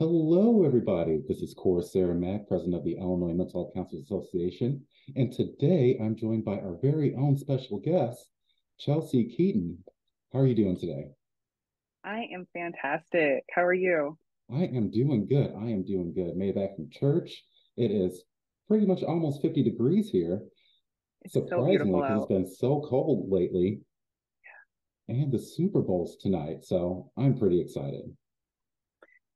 Hello, everybody. This is Coresair Mack, president of the Illinois Mental Health Counselors Association. And today I'm joined by our very own special guest, Chelsie Ketton. How are you doing today? I am fantastic. How are you? I am doing good. I am doing good. Made back from church. It is pretty much almost 50 degrees here. It's Surprisingly, because so it's been so cold lately. Yeah. And the Super Bowl's tonight. So I'm pretty excited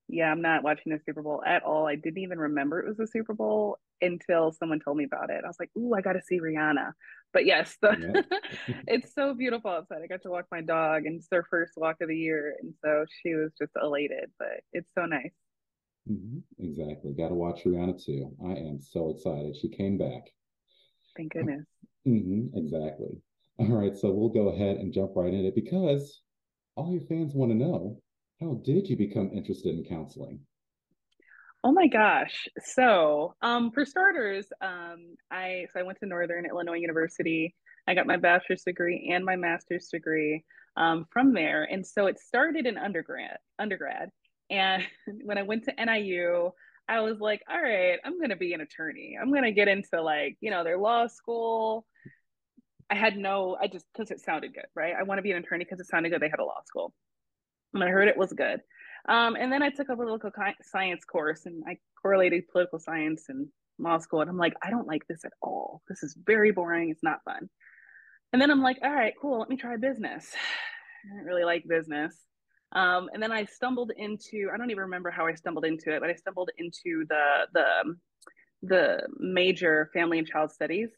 yeah, I'm not watching the Super Bowl at all. I didn't even remember it was the Super Bowl until someone told me about it. I was like, "Ooh, I got to see Rihanna." But yes, the, yeah. it's so beautiful outside. I got to walk my dog, and it's their first walk of the year, and so she was just elated. But it's so nice. Mm-hmm. Exactly. Got to watch Rihanna too. I am so excited. She came back. Thank goodness. Mm-hmm. Exactly. All right, so we'll go ahead and jump right in it because all your fans want to know how did you become interested in counseling? Oh my gosh. So, um, for starters, um, I so I went to Northern Illinois University. I got my bachelor's degree and my master's degree um, from there, and so it started in undergrad. Undergrad, and when I went to NIU, I was like, all right, I'm going to be an attorney. I'm going to get into like you know their law school. I had no, I just because it sounded good, right? I want to be an attorney because it sounded good. They had a law school and I heard it was good. Um, and then I took a political science course and I correlated political science and law school. And I'm like, I don't like this at all. This is very boring. It's not fun. And then I'm like, all right, cool. Let me try business. I didn't really like business. Um, and then I stumbled into, I don't even remember how I stumbled into it, but I stumbled into the, the, the major family and child studies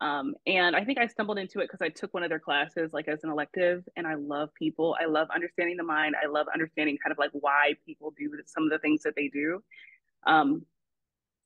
um, and I think I stumbled into it because I took one of their classes like as an elective, and I love people. I love understanding the mind. I love understanding kind of like why people do some of the things that they do. Um,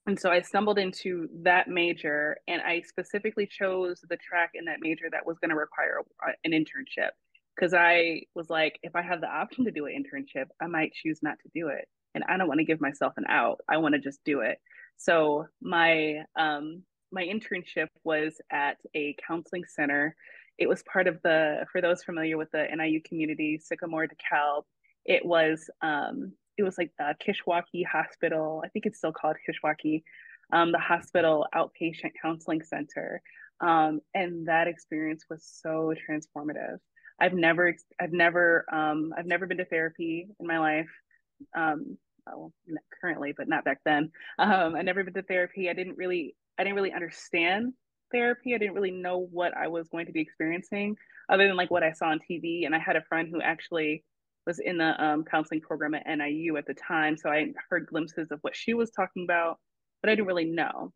and so I stumbled into that major, and I specifically chose the track in that major that was going to require an internship because I was like, if I have the option to do an internship, I might choose not to do it. And I don't want to give myself an out. I want to just do it. So my um, my internship was at a counseling center. It was part of the, for those familiar with the NIU community, Sycamore DeKalb. It was, um, it was like the Kishwaukee Hospital. I think it's still called Kishwaukee, um, the hospital outpatient counseling center. Um, and that experience was so transformative. I've never, I've never, um, I've never been to therapy in my life. Um, well, currently, but not back then. Um, I never been to therapy. I didn't really I didn't really understand therapy. I didn't really know what I was going to be experiencing other than like what I saw on TV. And I had a friend who actually was in the um, counseling program at NIU at the time. So I heard glimpses of what she was talking about, but I didn't really know.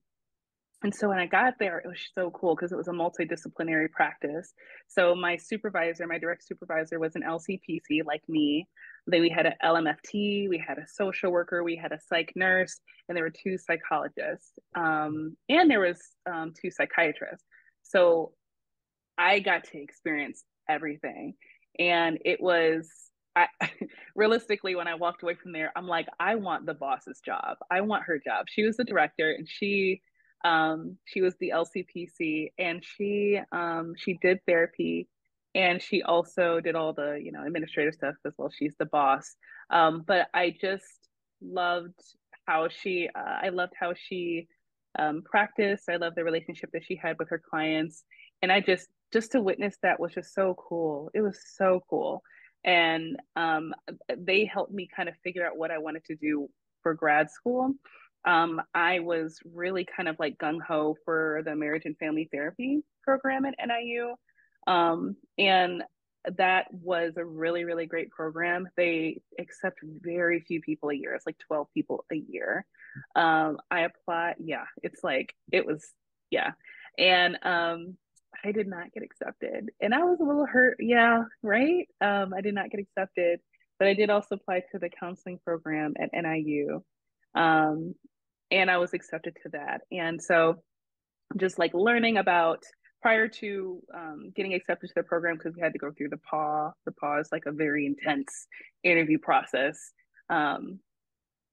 And so when I got there, it was so cool because it was a multidisciplinary practice. So my supervisor, my direct supervisor, was an LCPC like me. Then we had an LMFT, we had a social worker, we had a psych nurse, and there were two psychologists, um, and there was um, two psychiatrists. So I got to experience everything, and it was I, realistically, when I walked away from there, I'm like, I want the boss's job. I want her job. She was the director, and she um, she was the LCPC, and she um, she did therapy, and she also did all the you know administrative stuff as well. She's the boss. Um, but I just loved how she. Uh, I loved how she um, practiced. I loved the relationship that she had with her clients, and I just just to witness that was just so cool. It was so cool, and um, they helped me kind of figure out what I wanted to do for grad school um, I was really kind of like gung ho for the marriage and family therapy program at NIU. Um, and that was a really, really great program. They accept very few people a year. It's like 12 people a year. Um, I applied. Yeah, it's like, it was, yeah. And um, I did not get accepted. And I was a little hurt. Yeah, right. Um, I did not get accepted, but I did also apply to the counseling program at NIU. Um, and I was accepted to that. And so just like learning about prior to um, getting accepted to the program because we had to go through the PAW. The PAW is like a very intense interview process um,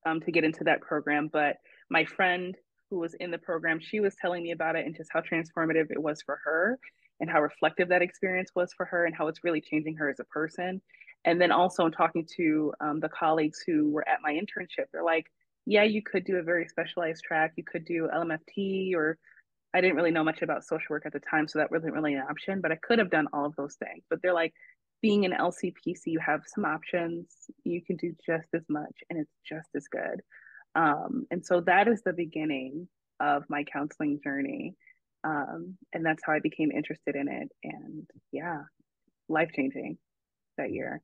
um, to get into that program. But my friend who was in the program, she was telling me about it and just how transformative it was for her and how reflective that experience was for her and how it's really changing her as a person. and then also in talking to um, the colleagues who were at my internship, they're like, yeah, you could do a very specialized track. You could do LMFT, or I didn't really know much about social work at the time, so that wasn't really an option. But I could have done all of those things. But they're like, being an LCPC, you have some options. You can do just as much, and it's just as good. Um, and so that is the beginning of my counseling journey. Um, and that's how I became interested in it. And yeah, life changing that year.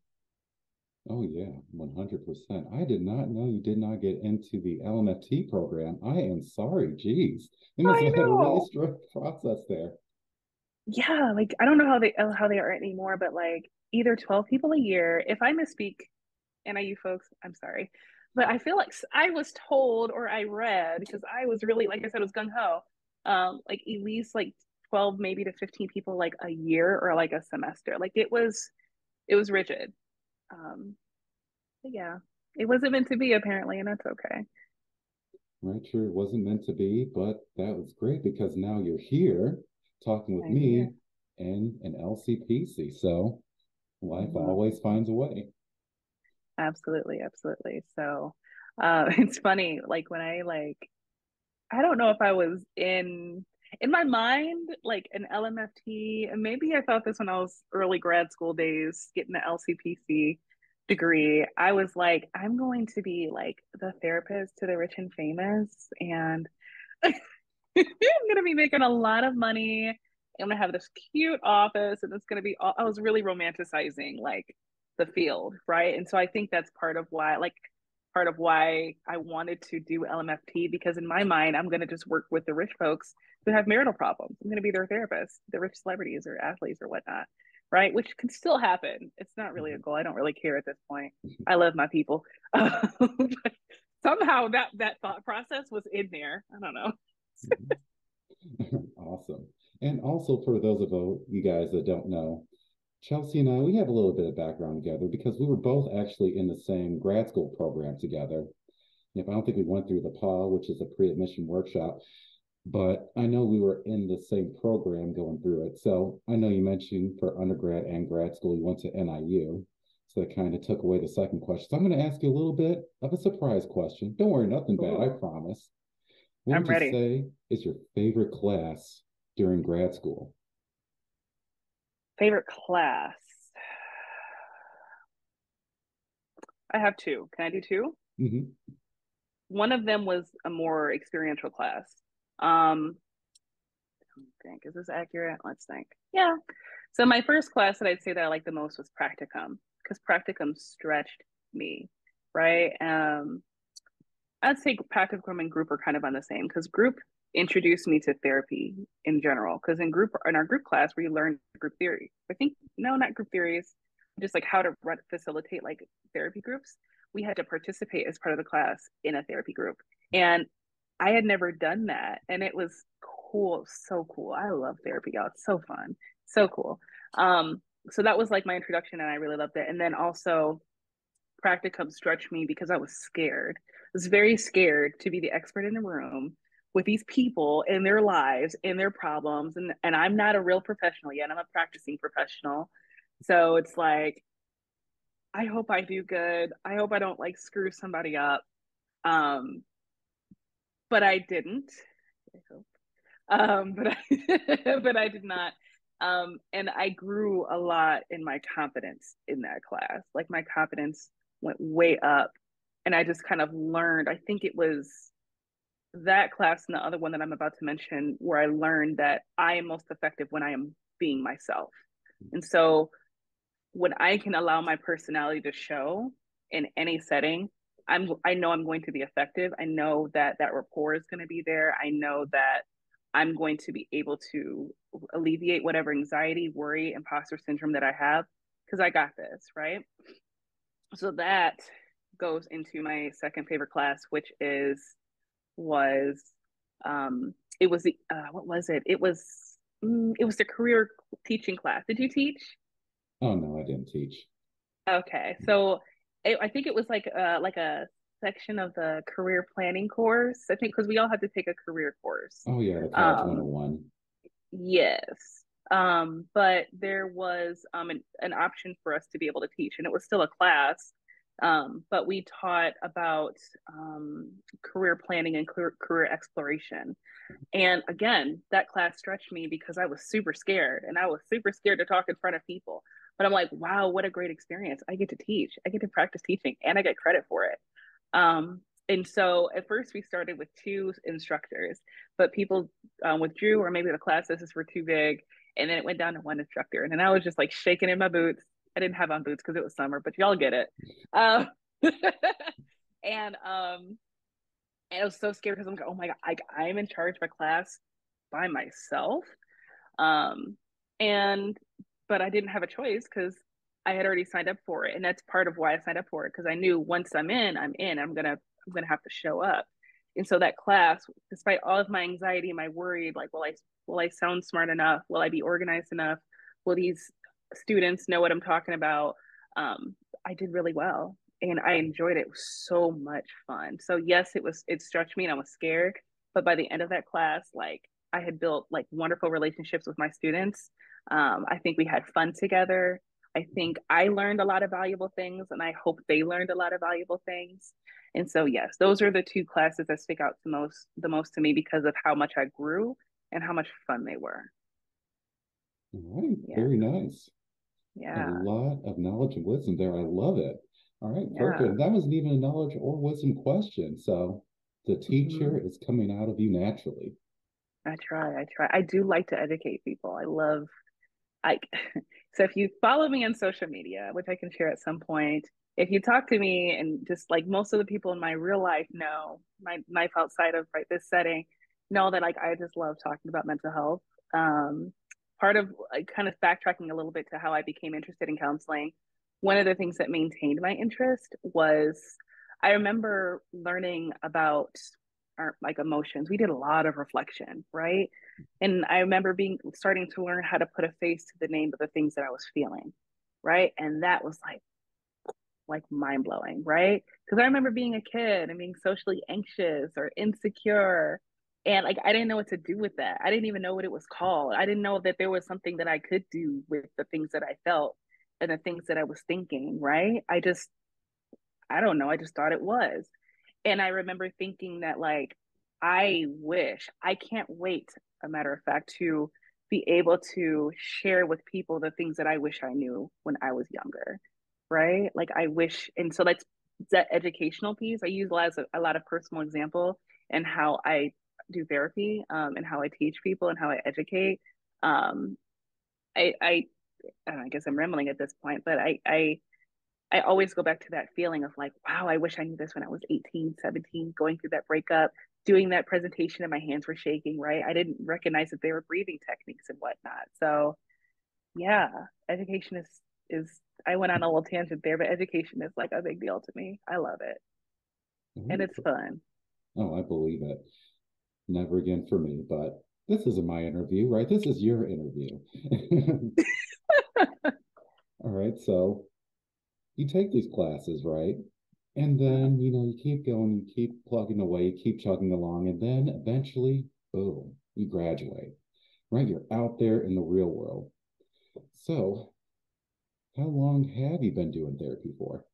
Oh yeah, one hundred percent. I did not know you did not get into the LMFT program. I am sorry. Jeez, it must have been a really strong process there. Yeah, like I don't know how they how they are anymore, but like either twelve people a year. If I misspeak, NIU folks, I'm sorry, but I feel like I was told or I read because I was really like I said, it was gung ho. Um, like at least like twelve, maybe to fifteen people like a year or like a semester. Like it was, it was rigid um, yeah, it wasn't meant to be apparently, and that's okay. Right, sure, it wasn't meant to be, but that was great because now you're here talking with me here. and an LCPC. So life mm-hmm. always finds a way. Absolutely, absolutely. So uh, it's funny, like when I like, I don't know if I was in in my mind, like an LMFT, and maybe I thought this when I was early grad school days, getting the LCPC degree. I was like, I'm going to be like the therapist to the rich and famous, and I'm going to be making a lot of money. I'm going to have this cute office, and it's going to be. All, I was really romanticizing like the field, right? And so I think that's part of why, like, part of why I wanted to do LMFT because in my mind, I'm going to just work with the rich folks who have marital problems. I'm going to be their therapist, the rich celebrities or athletes or whatnot, right? Which can still happen. It's not really a mm-hmm. goal. I don't really care at this point. I love my people. but somehow that that thought process was in there. I don't know. awesome. And also for those of you guys that don't know, Chelsie and I, we have a little bit of background together because we were both actually in the same grad school program together. If I don't think we went through the PA, which is a pre-admission workshop, but I know we were in the same program going through it. So I know you mentioned for undergrad and grad school, you went to NIU. So that kind of took away the second question. So I'm going to ask you a little bit of a surprise question. Don't worry, nothing bad, Ooh. I promise. What I'm would ready. you say is your favorite class during grad school? Favorite class. I have two. Can I do 2 mm-hmm. One of them was a more experiential class. Um, think is this accurate? Let's think. Yeah. So my first class that I'd say that I liked the most was practicum because practicum stretched me, right? Um, I'd say practicum and group are kind of on the same because group introduced me to therapy in general. Because in group in our group class, we learned group theory. I think no, not group theories, just like how to facilitate like therapy groups. We had to participate as part of the class in a therapy group, and I had never done that, and it was cool, so cool. I love therapy, y'all. It's so fun, so cool. Um, so that was like my introduction, and I really loved it. And then also, practicum stretched me because I was scared. I was very scared to be the expert in the room with these people in their lives in their problems and and I'm not a real professional yet I'm a practicing professional so it's like I hope I do good I hope I don't like screw somebody up um but I didn't. I hope. Um but I but I did not. Um and I grew a lot in my confidence in that class. Like my confidence went way up and I just kind of learned I think it was that class and the other one that I'm about to mention, where I learned that I am most effective when I am being myself. And so when I can allow my personality to show in any setting, I'm I know I'm going to be effective. I know that that rapport is going to be there. I know that I'm going to be able to alleviate whatever anxiety, worry, imposter syndrome that I have because I got this, right? So that goes into my second favorite class, which is was um it was the uh, what was it it was mm, it was the career teaching class did you teach oh no i didn't teach okay so it, i think it was like uh like a section of the career planning course i think because we all had to take a career course oh yeah the college um, 101 yes Um, but there was um, an, an option for us to be able to teach, and it was still a class. Um, but we taught about um, career planning and career, career exploration. And again, that class stretched me because I was super scared and I was super scared to talk in front of people. But I'm like, wow, what a great experience. I get to teach, I get to practice teaching, and I get credit for it. Um, and so at first we started with two instructors, but people um, withdrew, or maybe the class sizes were too big. And then it went down to one instructor. And then I was just like shaking in my boots. I didn't have on boots because it was summer, but y'all get it. Um, and um, and I was so scared because I'm like, oh my god, I, I'm in charge of a class by myself. Um, and but I didn't have a choice because I had already signed up for it, and that's part of why I signed up for it because I knew once I'm in, I'm in. I'm gonna I'm gonna have to show up. And so that class, despite all of my anxiety, my worry, like, will I will I sound smart enough? Will I be organized enough? Will these students know what I'm talking about? Um, I did really well and I enjoyed it. It was so much fun. So yes, it was it stretched me and I was scared. But by the end of that class, like I had built like wonderful relationships with my students. Um, I think we had fun together. I think I learned a lot of valuable things and I hope they learned a lot of valuable things. And so yes, those are the two classes that stick out the most the most to me because of how much I grew and how much fun they were. All right, yeah. very nice. Yeah. A lot of knowledge and wisdom there. I love it. All right, yeah. perfect. That wasn't even a knowledge or wisdom question. So the teacher mm-hmm. is coming out of you naturally. I try. I try. I do like to educate people. I love I so if you follow me on social media, which I can share at some point, if you talk to me and just like most of the people in my real life know my life outside of right this setting know that like I just love talking about mental health. Um, part of like, kind of backtracking a little bit to how I became interested in counseling. One of the things that maintained my interest was I remember learning about our like emotions. We did a lot of reflection, right? And I remember being starting to learn how to put a face to the name of the things that I was feeling, right? And that was like like mind blowing, right? Because I remember being a kid and being socially anxious or insecure. And like I didn't know what to do with that. I didn't even know what it was called. I didn't know that there was something that I could do with the things that I felt and the things that I was thinking, right? I just I don't know, I just thought it was. And I remember thinking that like I wish, I can't wait, a matter of fact, to be able to share with people the things that I wish I knew when I was younger right? Like I wish, and so that's that educational piece. I use a lot of, a lot of personal example and how I do therapy um, and how I teach people and how I educate. Um, I, I, I guess I'm rambling at this point, but I, I, I always go back to that feeling of like, wow, I wish I knew this when I was 18, 17, going through that breakup, doing that presentation and my hands were shaking, right? I didn't recognize that they were breathing techniques and whatnot. So yeah, education is is I went on a little tangent there, but education is like a big deal to me. I love it. Mm-hmm. And it's fun. Oh, I believe it. Never again for me, but this isn't my interview, right? This is your interview. All right. So you take these classes, right? And then, you know, you keep going, you keep plugging away, you keep chugging along, and then eventually, boom, you graduate, right? You're out there in the real world. So how long have you been doing therapy for?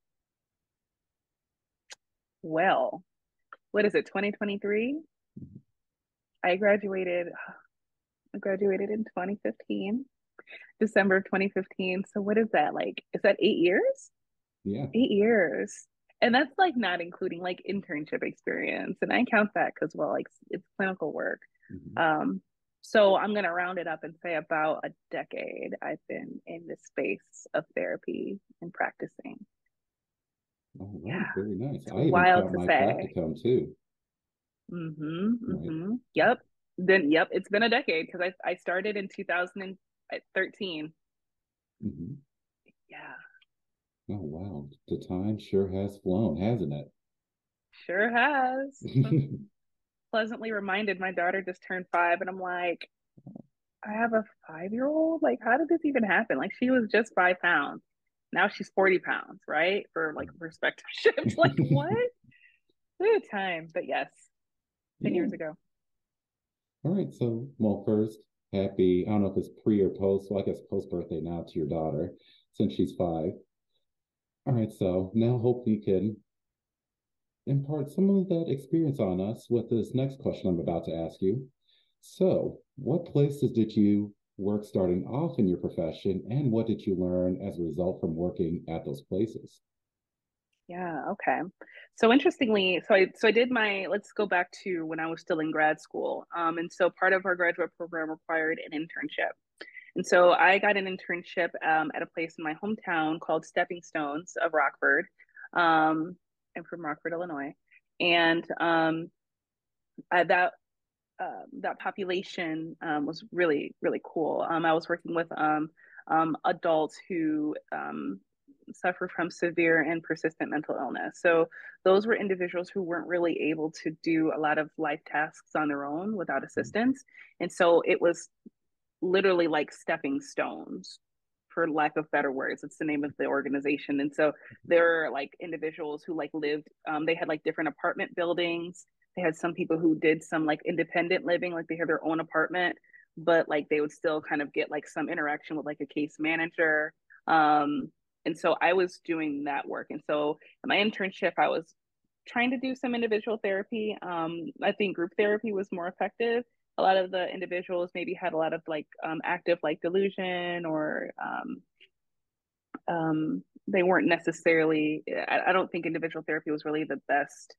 Well, what is it, 2023? Mm-hmm. I graduated I graduated in 2015, December of 2015. So what is that like? Is that eight years? Yeah. Eight years. And that's like not including like internship experience. And I count that because well, like it's clinical work. Mm-hmm. Um, so I'm going to round it up and say about a decade I've been in this space of therapy and practicing. Oh, yeah. very nice. It's I wild to say. practicum too. Mm-hmm. Mm-hmm. Yep. Then yep, it's been a decade because I I started in 2013. Mm-hmm. Yeah. Oh wow, the time sure has flown, hasn't it? Sure has. pleasantly reminded. My daughter just turned five and i'm like i have a five year old like how did this even happen? Like she was just five pounds. Now she's 40 pounds right? For like mm. perspective. Shift like what? Good time. But yes 10 yeah. years ago. All right. So well first happy, I don't know if it's pre or post, well, I guess post birthday now to your daughter since she's five. All right, so now hopefully you can impart some of that experience on us with this next question I'm about to ask you. So, what places did you work starting off in your profession, and what did you learn as a result from working at those places? Yeah, okay. So interestingly, so I so I did my let's go back to when I was still in grad school. Um, and so part of our graduate program required an internship. And so I got an internship um, at a place in my hometown called Stepping Stones of Rockford. Um, I'm from Rockford, Illinois. And um, I, that uh, that population um, was really really cool. Um, I was working with um, um, adults who um, suffer from severe and persistent mental illness. So those were individuals who weren't really able to do a lot of life tasks on their own without mm-hmm. assistance, and so it was literally like stepping stones for lack of better words. It's the name of the organization. And so there are like individuals who like lived um, they had like different apartment buildings. They had some people who did some like independent living like they had their own apartment but like they would still kind of get like some interaction with like a case manager. Um, and so i was doing that work. And so in my internship i was trying to do some individual therapy. Um, i think group therapy was more effective a lot of the individuals maybe had a lot of like um, active like delusion or um, um, they weren't necessarily I, I, don't think individual therapy was really the best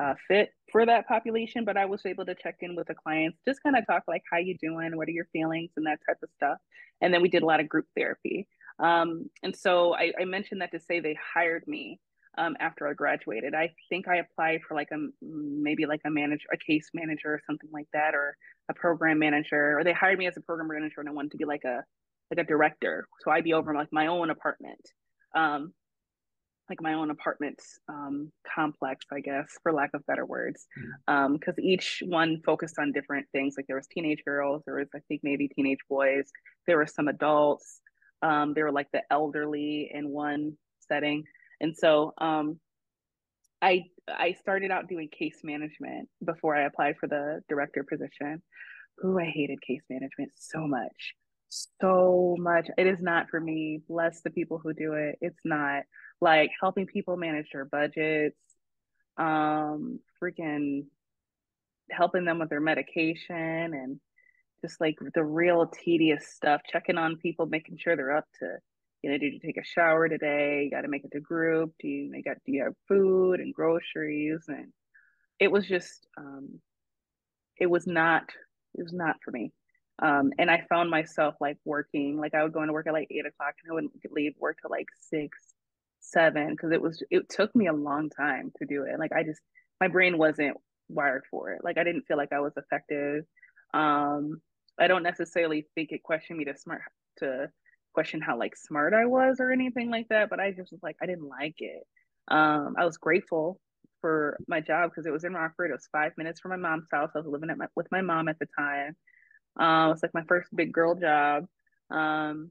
uh, fit for that population but i was able to check in with the clients just kind of talk like how you doing? What are your feelings? and that type of stuff. And then we did a lot of group therapy. Um, and so I, I mentioned that to say they hired me um, after I graduated. I think I applied for like a maybe like a manager, a case manager or something like that, or a program manager, or they hired me as a program manager and I wanted to be like a like a director. So I'd be over like my own apartment, um, like my own apartment um, complex, I guess, for lack of better words, because hmm. um, each one focused on different things. Like there was teenage girls, there was I think maybe teenage boys, there were some adults, um, there were like the elderly in one setting and so um, I I started out doing case management before I applied for the director position. Ooh, I hated case management so much. So much. It is not for me. Bless the people who do it. It's not like helping people manage their budgets, um, freaking helping them with their medication and just like the real tedious stuff, checking on people, making sure they're up to you know, did you take a shower today? You got to make it to group. Do you, you got, do you have food and groceries? And it was just, um, it was not, it was not for me. Um, and I found myself like working, like I would go into work at like eight o'clock and I wouldn't leave work till like six, seven, because it was, it took me a long time to do it. Like I just, my brain wasn't wired for it. Like I didn't feel like I was effective. Um, I don't necessarily think it questioned me to smart to question how like smart I was or anything like that, but I just was like I didn't like it. Um, I was grateful for my job because it was in Rockford. It was five minutes from my mom's house. I was living at my, with my mom at the time. Uh, it was like my first big girl job, um,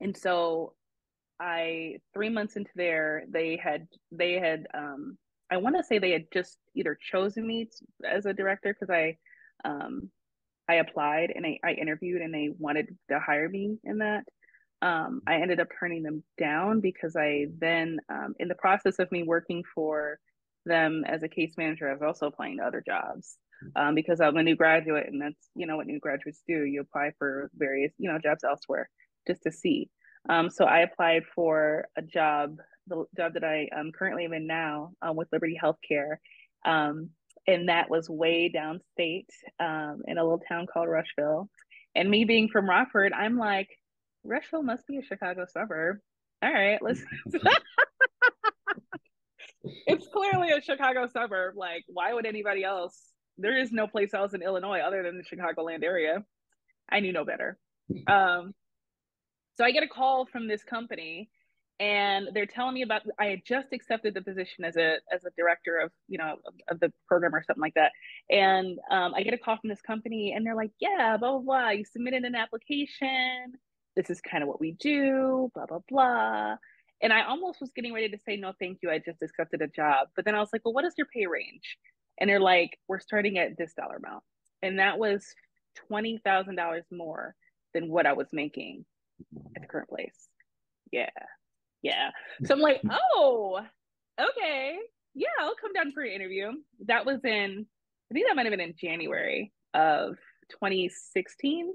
and so I three months into there, they had they had um, I want to say they had just either chosen me as a director because I um, I applied and I, I interviewed and they wanted to hire me in that um, I ended up turning them down because I then, um, in the process of me working for them as a case manager, I was also applying to other jobs um, because I'm a new graduate, and that's you know what new graduates do. You apply for various you know jobs elsewhere just to see. Um, so I applied for a job, the job that I am currently in now um, with Liberty Healthcare, um, and that was way downstate in a little town called Rushville. And me being from Rockford, I'm like, Rushville must be a Chicago suburb. All right, let's. it's clearly a Chicago suburb. Like, why would anybody else? There is no place else in Illinois other than the Chicagoland area. I knew no better. Um, so I get a call from this company, and they're telling me about. I had just accepted the position as a as a director of you know of, of the program or something like that, and um, I get a call from this company, and they're like, "Yeah, blah blah blah. You submitted an application." This is kind of what we do, blah, blah, blah. And I almost was getting ready to say, no, thank you. I just accepted a job. But then I was like, well, what is your pay range? And they're like, we're starting at this dollar amount. And that was $20,000 more than what I was making at the current place. Yeah. Yeah. So I'm like, oh, okay. Yeah, I'll come down for an interview. That was in, I think that might have been in January of 2016.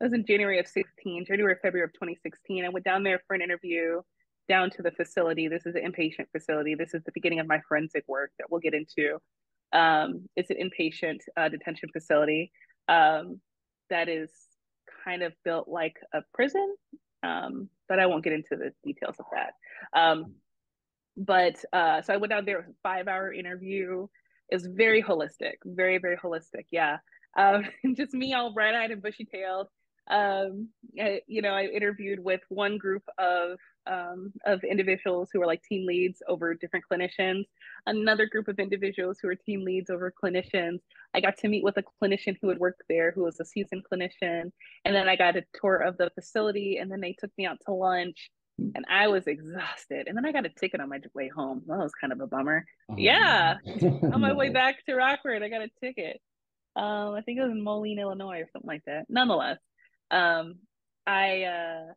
It was in January of 16, January, or February of 2016. I went down there for an interview down to the facility. This is an inpatient facility. This is the beginning of my forensic work that we'll get into. Um, it's an inpatient uh, detention facility um, that is kind of built like a prison, um, but I won't get into the details of that. Um, but uh, so I went down there with a five hour interview. It was very holistic, very, very holistic. Yeah. Um, just me all bright eyed and bushy tailed. Um, I, you know, I interviewed with one group of um, of individuals who were like team leads over different clinicians, another group of individuals who were team leads over clinicians. I got to meet with a clinician who had worked there, who was a seasoned clinician, and then I got a tour of the facility, and then they took me out to lunch. And I was exhausted. And then I got a ticket on my way home. That was kind of a bummer. Oh, yeah. on my way back to Rockford, I got a ticket. Um, I think it was in Moline, Illinois, or something like that. Nonetheless, um, I uh,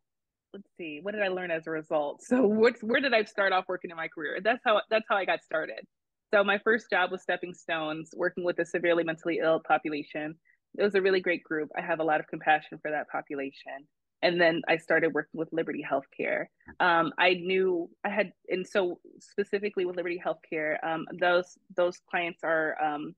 let's see, what did I learn as a result? So what's where did I start off working in my career? That's how that's how I got started. So my first job was Stepping Stones, working with a severely mentally ill population. It was a really great group. I have a lot of compassion for that population. And then I started working with Liberty Healthcare. Um, I knew I had, and so specifically with Liberty Healthcare, um, those those clients are um,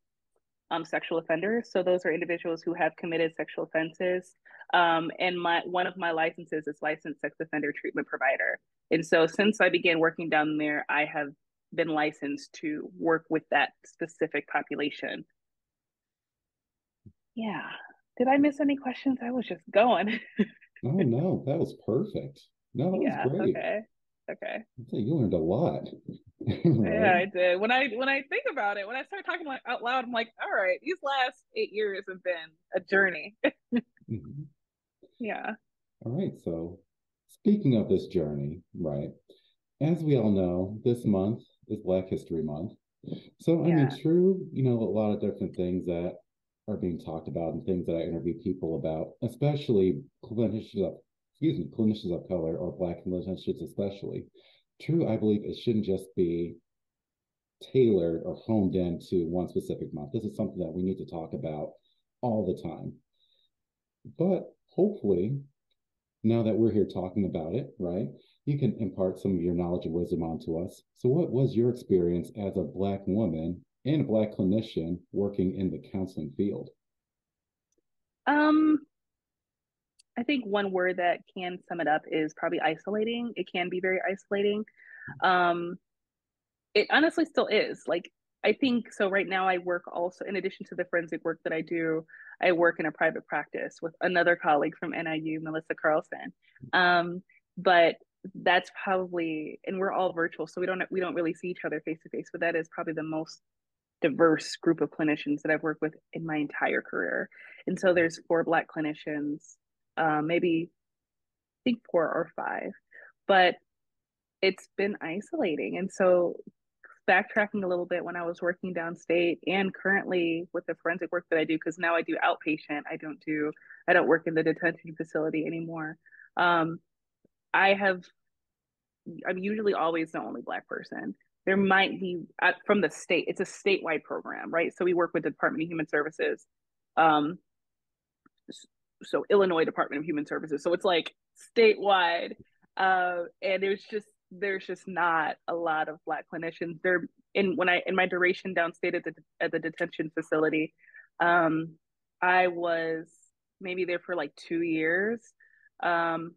um, sexual offenders. So those are individuals who have committed sexual offenses. Um, and my one of my licenses is licensed sex offender treatment provider. And so since I began working down there, I have been licensed to work with that specific population. Yeah. Did I miss any questions? I was just going. oh no, that was perfect. No, that yeah, was great. Okay. Okay. You learned a lot. right? Yeah, I did. When I when I think about it, when I start talking like out loud, I'm like, all right, these last eight years have been a journey. mm-hmm. Yeah. All right. So speaking of this journey, right? As we all know, this month is Black History Month. So I yeah. mean, true, you know, a lot of different things that are being talked about and things that I interview people about, especially clinicians of excuse me, clinicians of color or black clinicians especially. True, I believe it shouldn't just be tailored or honed in to one specific month. This is something that we need to talk about all the time. But hopefully, now that we're here talking about it, right, you can impart some of your knowledge and wisdom onto us. So, what was your experience as a Black woman and a Black clinician working in the counseling field? Um, I think one word that can sum it up is probably isolating. It can be very isolating. Um, it honestly still is. Like, I think so. Right now, I work also, in addition to the forensic work that I do, I work in a private practice with another colleague from NIU, Melissa Carlson. Um, but that's probably, and we're all virtual, so we don't we don't really see each other face to face. But that is probably the most diverse group of clinicians that I've worked with in my entire career. And so there's four Black clinicians uh, maybe I think four or five, but it's been isolating. And so backtracking a little bit when I was working downstate and currently with the forensic work that I do, because now I do outpatient, I don't do, I don't work in the detention facility anymore. Um, I have, I'm usually always the only Black person. There might be uh, from the state, it's a statewide program, right? So we work with the Department of Human Services. Um, so Illinois Department of Human Services. So it's like statewide. Uh, and there's just there's just not a lot of black clinicians there in when I in my duration downstate at the at the detention facility, um, I was maybe there for like two years. Um,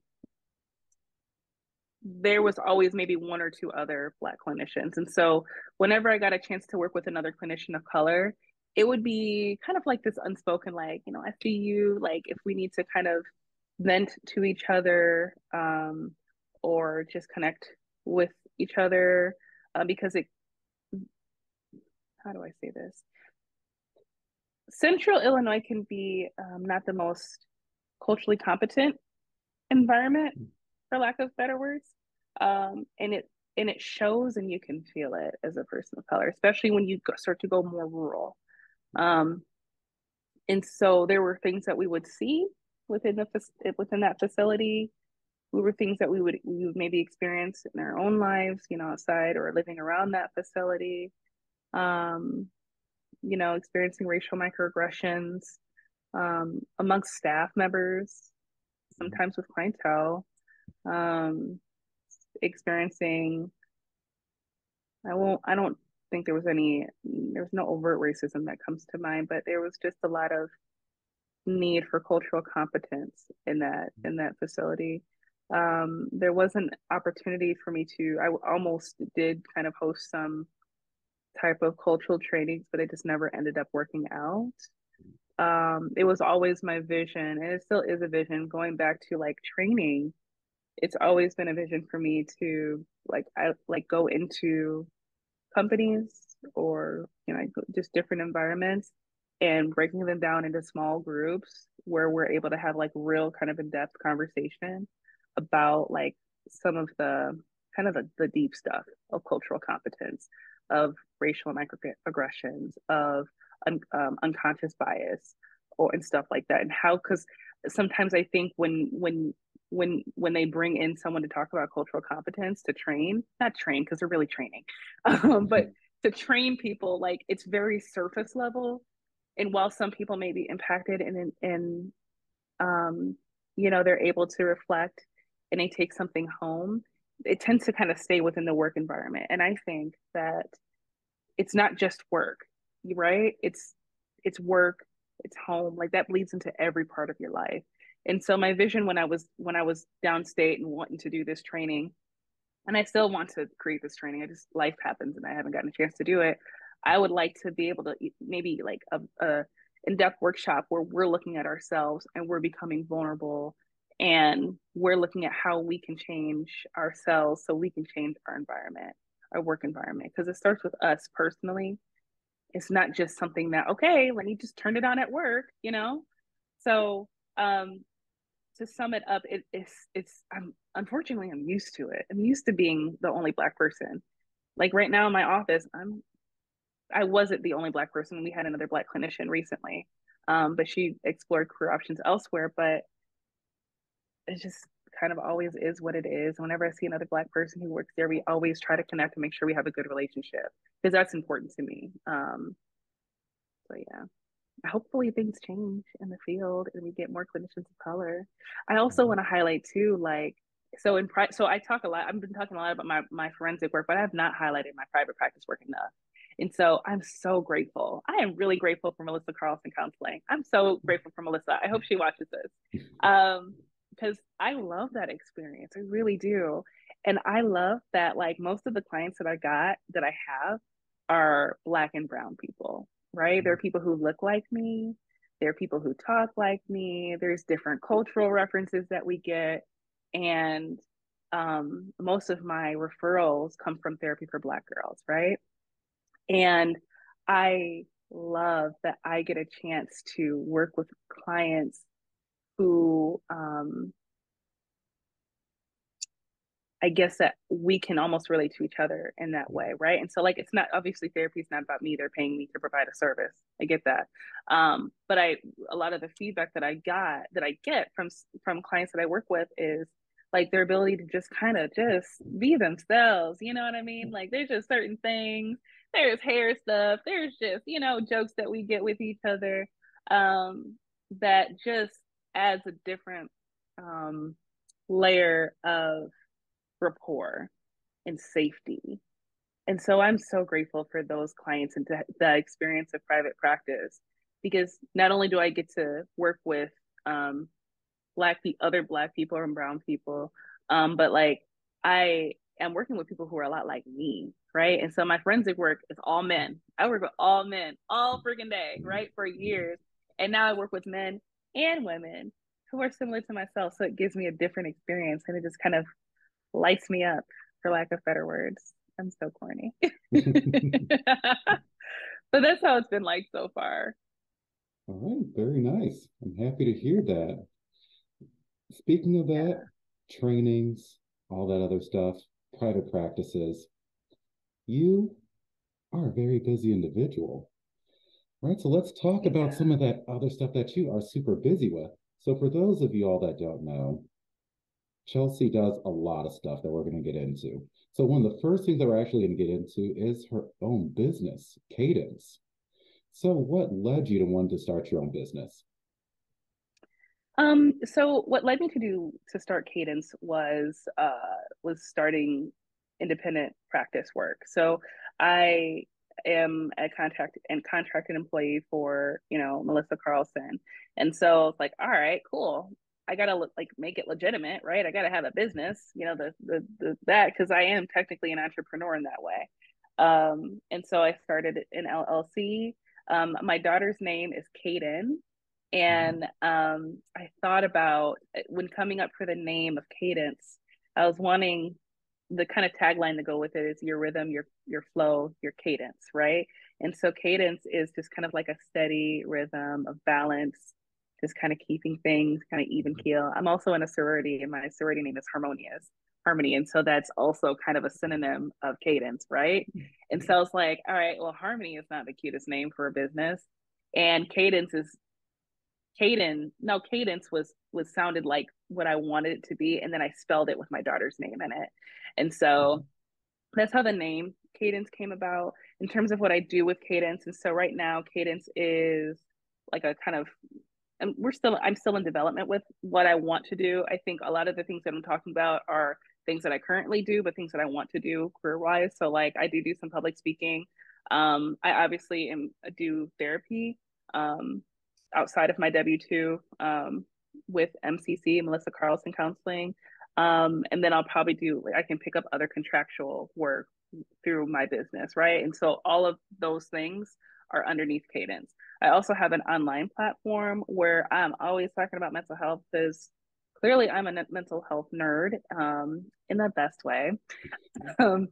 there was always maybe one or two other black clinicians and so whenever i got a chance to work with another clinician of color it would be kind of like this unspoken like you know i see you like if we need to kind of vent to each other um, or just connect with each other uh, because it how do i say this? Central illinois can be um, not the most culturally competent environment for lack of better words um, and it and it shows and you can feel it as a person of color especially when you go, start to go more rural um, and so there were things that we would see within the within that facility. We were things that we would we would maybe experience in our own lives you know outside or living around that facility. Um you know experiencing racial microaggressions um amongst staff members sometimes with clientele. Um experiencing i won't i don't think there was any there was no overt racism that comes to mind but there was just a lot of need for cultural competence in that in that facility. Um, there was an opportunity for me to i almost did kind of host some type of cultural trainings but it just never ended up working out. Um, it was always my vision and it still is a vision going back to like training it's always been a vision for me to like i like go into companies or you know just different environments and breaking them down into small groups where we're able to have like real kind of in-depth conversation about like some of the kind of the, the deep stuff of cultural competence of racial microaggressions of un, um, unconscious bias or and stuff like that. And how because sometimes i think when when when when they bring in someone to talk about cultural competence to train not train because they're really training um, but to train people like it's very surface level. And while some people may be impacted and and um you know they're able to reflect and they take something home it tends to kind of stay within the work environment. And i think that it's not just work right? It's it's work it's home like that bleeds into every part of your life and so my vision when i was when i was downstate and wanting to do this training and i still want to create this training i just life happens and i haven't gotten a chance to do it. I would like to be able to maybe like a, a in-depth workshop where we're looking at ourselves and we're becoming vulnerable and we're looking at how we can change ourselves so we can change our environment our work environment. Because it starts with us personally. It's not just something that okay let me just turn it on at work you know? So um to sum it up it, it's it's i'm unfortunately i'm used to it. I'm used to being the only black person. Like right now in my office i'm i wasn't the only black person we had another black clinician recently. Um, but she explored career options elsewhere but it just kind of always is what it is. Whenever i see another black person who works there we always try to connect and make sure we have a good relationship because that's important to me. Um, so yeah hopefully things change in the field and we get more clinicians of color. I also mm-hmm. want to highlight too, like so in pri- so I talk a lot. I've been talking a lot about my my forensic work, but I have not highlighted my private practice work enough. And so I'm so grateful. I am really grateful for Melissa Carlson Counseling. I'm so grateful for Melissa. I hope she watches this. Um, because I love that experience. I really do. And I love that like most of the clients that I got that I have are black and brown people right? There are people who look like me, there are people who talk like me, there's different cultural references that we get. And um, most of my referrals come from therapy for Black girls, right? And I love that I get a chance to work with clients who um, I guess that we can almost relate to each other in that way, right? And so, like, it's not obviously therapy is not about me; they're paying me to provide a service. I get that, um, but I a lot of the feedback that I got that I get from from clients that I work with is like their ability to just kind of just be themselves. You know what I mean? Like, there's just certain things. There's hair stuff. There's just you know jokes that we get with each other um, that just adds a different um, layer of rapport and safety. And so I'm so grateful for those clients and the experience of private practice because not only do I get to work with um, black the other black people and brown people, um, but like I am working with people who are a lot like me, right? And so my forensic work is all men. I work with all men all freaking day, right, for years. And now I work with men and women who are similar to myself. So it gives me a different experience and it just kind of lights me up for lack of better words. I'm so corny. but that's how it's been like so far. All right, very nice. I'm happy to hear that. Speaking of that, yeah. trainings, all that other stuff, private practices, you are a very busy individual. right, so let's talk yeah. about some of that other stuff that you are super busy with. So, for those of you all that don't know, Chelsie does a lot of stuff that we're going to get into. So, one of the first things that we're actually going to get into is her own business, Caidence. So, what led you to want to start your own business? Um, so what led me to do to start Caidence was uh was starting independent practice work. So I am a contract and contracted employee for, you know, Melissa Carlson. And so it's like, all right, cool. I gotta like make it legitimate, right? I gotta have a business, you know, the the, the that because I am technically an entrepreneur in that way. Um, and so I started an LLC. Um, my daughter's name is Kaden, and um, I thought about when coming up for the name of Caidence, I was wanting the kind of tagline to go with it is your rhythm, your your flow, your cadence, right? And so cadence is just kind of like a steady rhythm of balance, just kind of keeping things kind of even keel. I'm also in a sorority, and my sorority name is Harmonious, Harmony, and so that's also kind of a synonym of cadence, right? And so I was like, all right, well, Harmony is not the cutest name for a business, and cadence is Caden, no, cadence was was sounded like what I wanted it to be, and then I spelled it with my daughter's name in it, and so mm-hmm. that's how the name Caidence came about. In terms of what I do with Caidence, and so right now Caidence is like a kind of, and we're still I'm still in development with what I want to do. I think a lot of the things that I'm talking about are things that I currently do, but things that I want to do career wise. So like I do do some public speaking. Um, I obviously am do therapy. Um, outside of my W two um, with MCC Melissa Carlson Counseling, um, and then I'll probably do I can pick up other contractual work through my business, right? And so all of those things are underneath Caidence. I also have an online platform where I'm always talking about mental health because clearly I'm a mental health nerd um, in the best way. Um,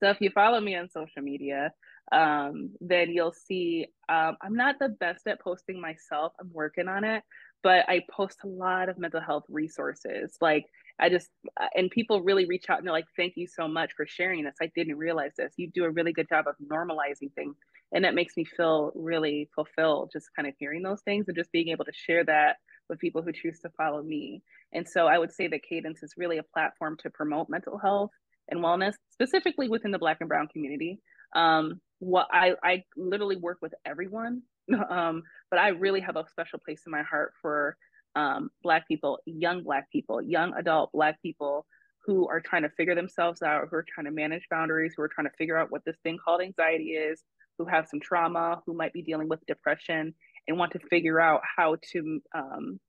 so if you follow me on social media, um, then you'll see um, I'm not the best at posting myself. I'm working on it, but I post a lot of mental health resources. Like I just, uh, and people really reach out and they're like, thank you so much for sharing this. I didn't realize this. You do a really good job of normalizing things. And that makes me feel really fulfilled just kind of hearing those things and just being able to share that with people who choose to follow me. And so I would say that Caidence is really a platform to promote mental health and wellness, specifically within the Black and Brown community. Um, what I, I literally work with everyone, um, but I really have a special place in my heart for um, Black people, young Black people, young adult Black people who are trying to figure themselves out, who are trying to manage boundaries, who are trying to figure out what this thing called anxiety is, who have some trauma, who might be dealing with depression, and want to figure out how to um,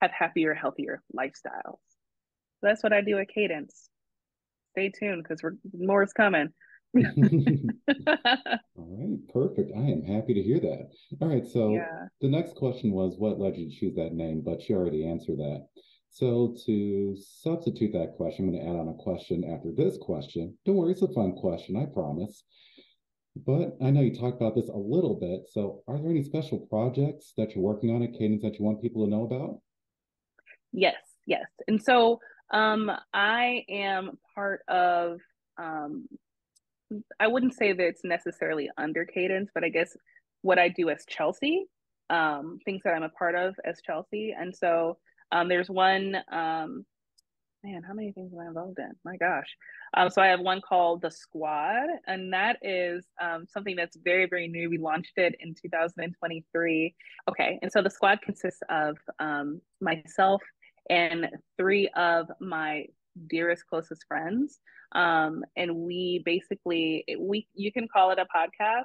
have happier, healthier lifestyles. So that's what I do at Caidence stay tuned because we're more is coming. All right, perfect. I am happy to hear that. All right, so yeah. the next question was what led you to choose that name, but you already answered that. So to substitute that question, I'm going to add on a question after this question. Don't worry, it's a fun question, I promise. But I know you talked about this a little bit. So are there any special projects that you're working on at Caidence that you want people to know about? Yes, yes. And so um, I am part of, um, I wouldn't say that it's necessarily under Caidence, but I guess what I do as Chelsie, um, things that I'm a part of as Chelsie. And so um, there's one, um, man, how many things am I involved in? My gosh. Um, so I have one called The Squad, and that is um, something that's very, very new. We launched it in 2023. Okay. And so The Squad consists of um, myself and three of my dearest closest friends um, and we basically we you can call it a podcast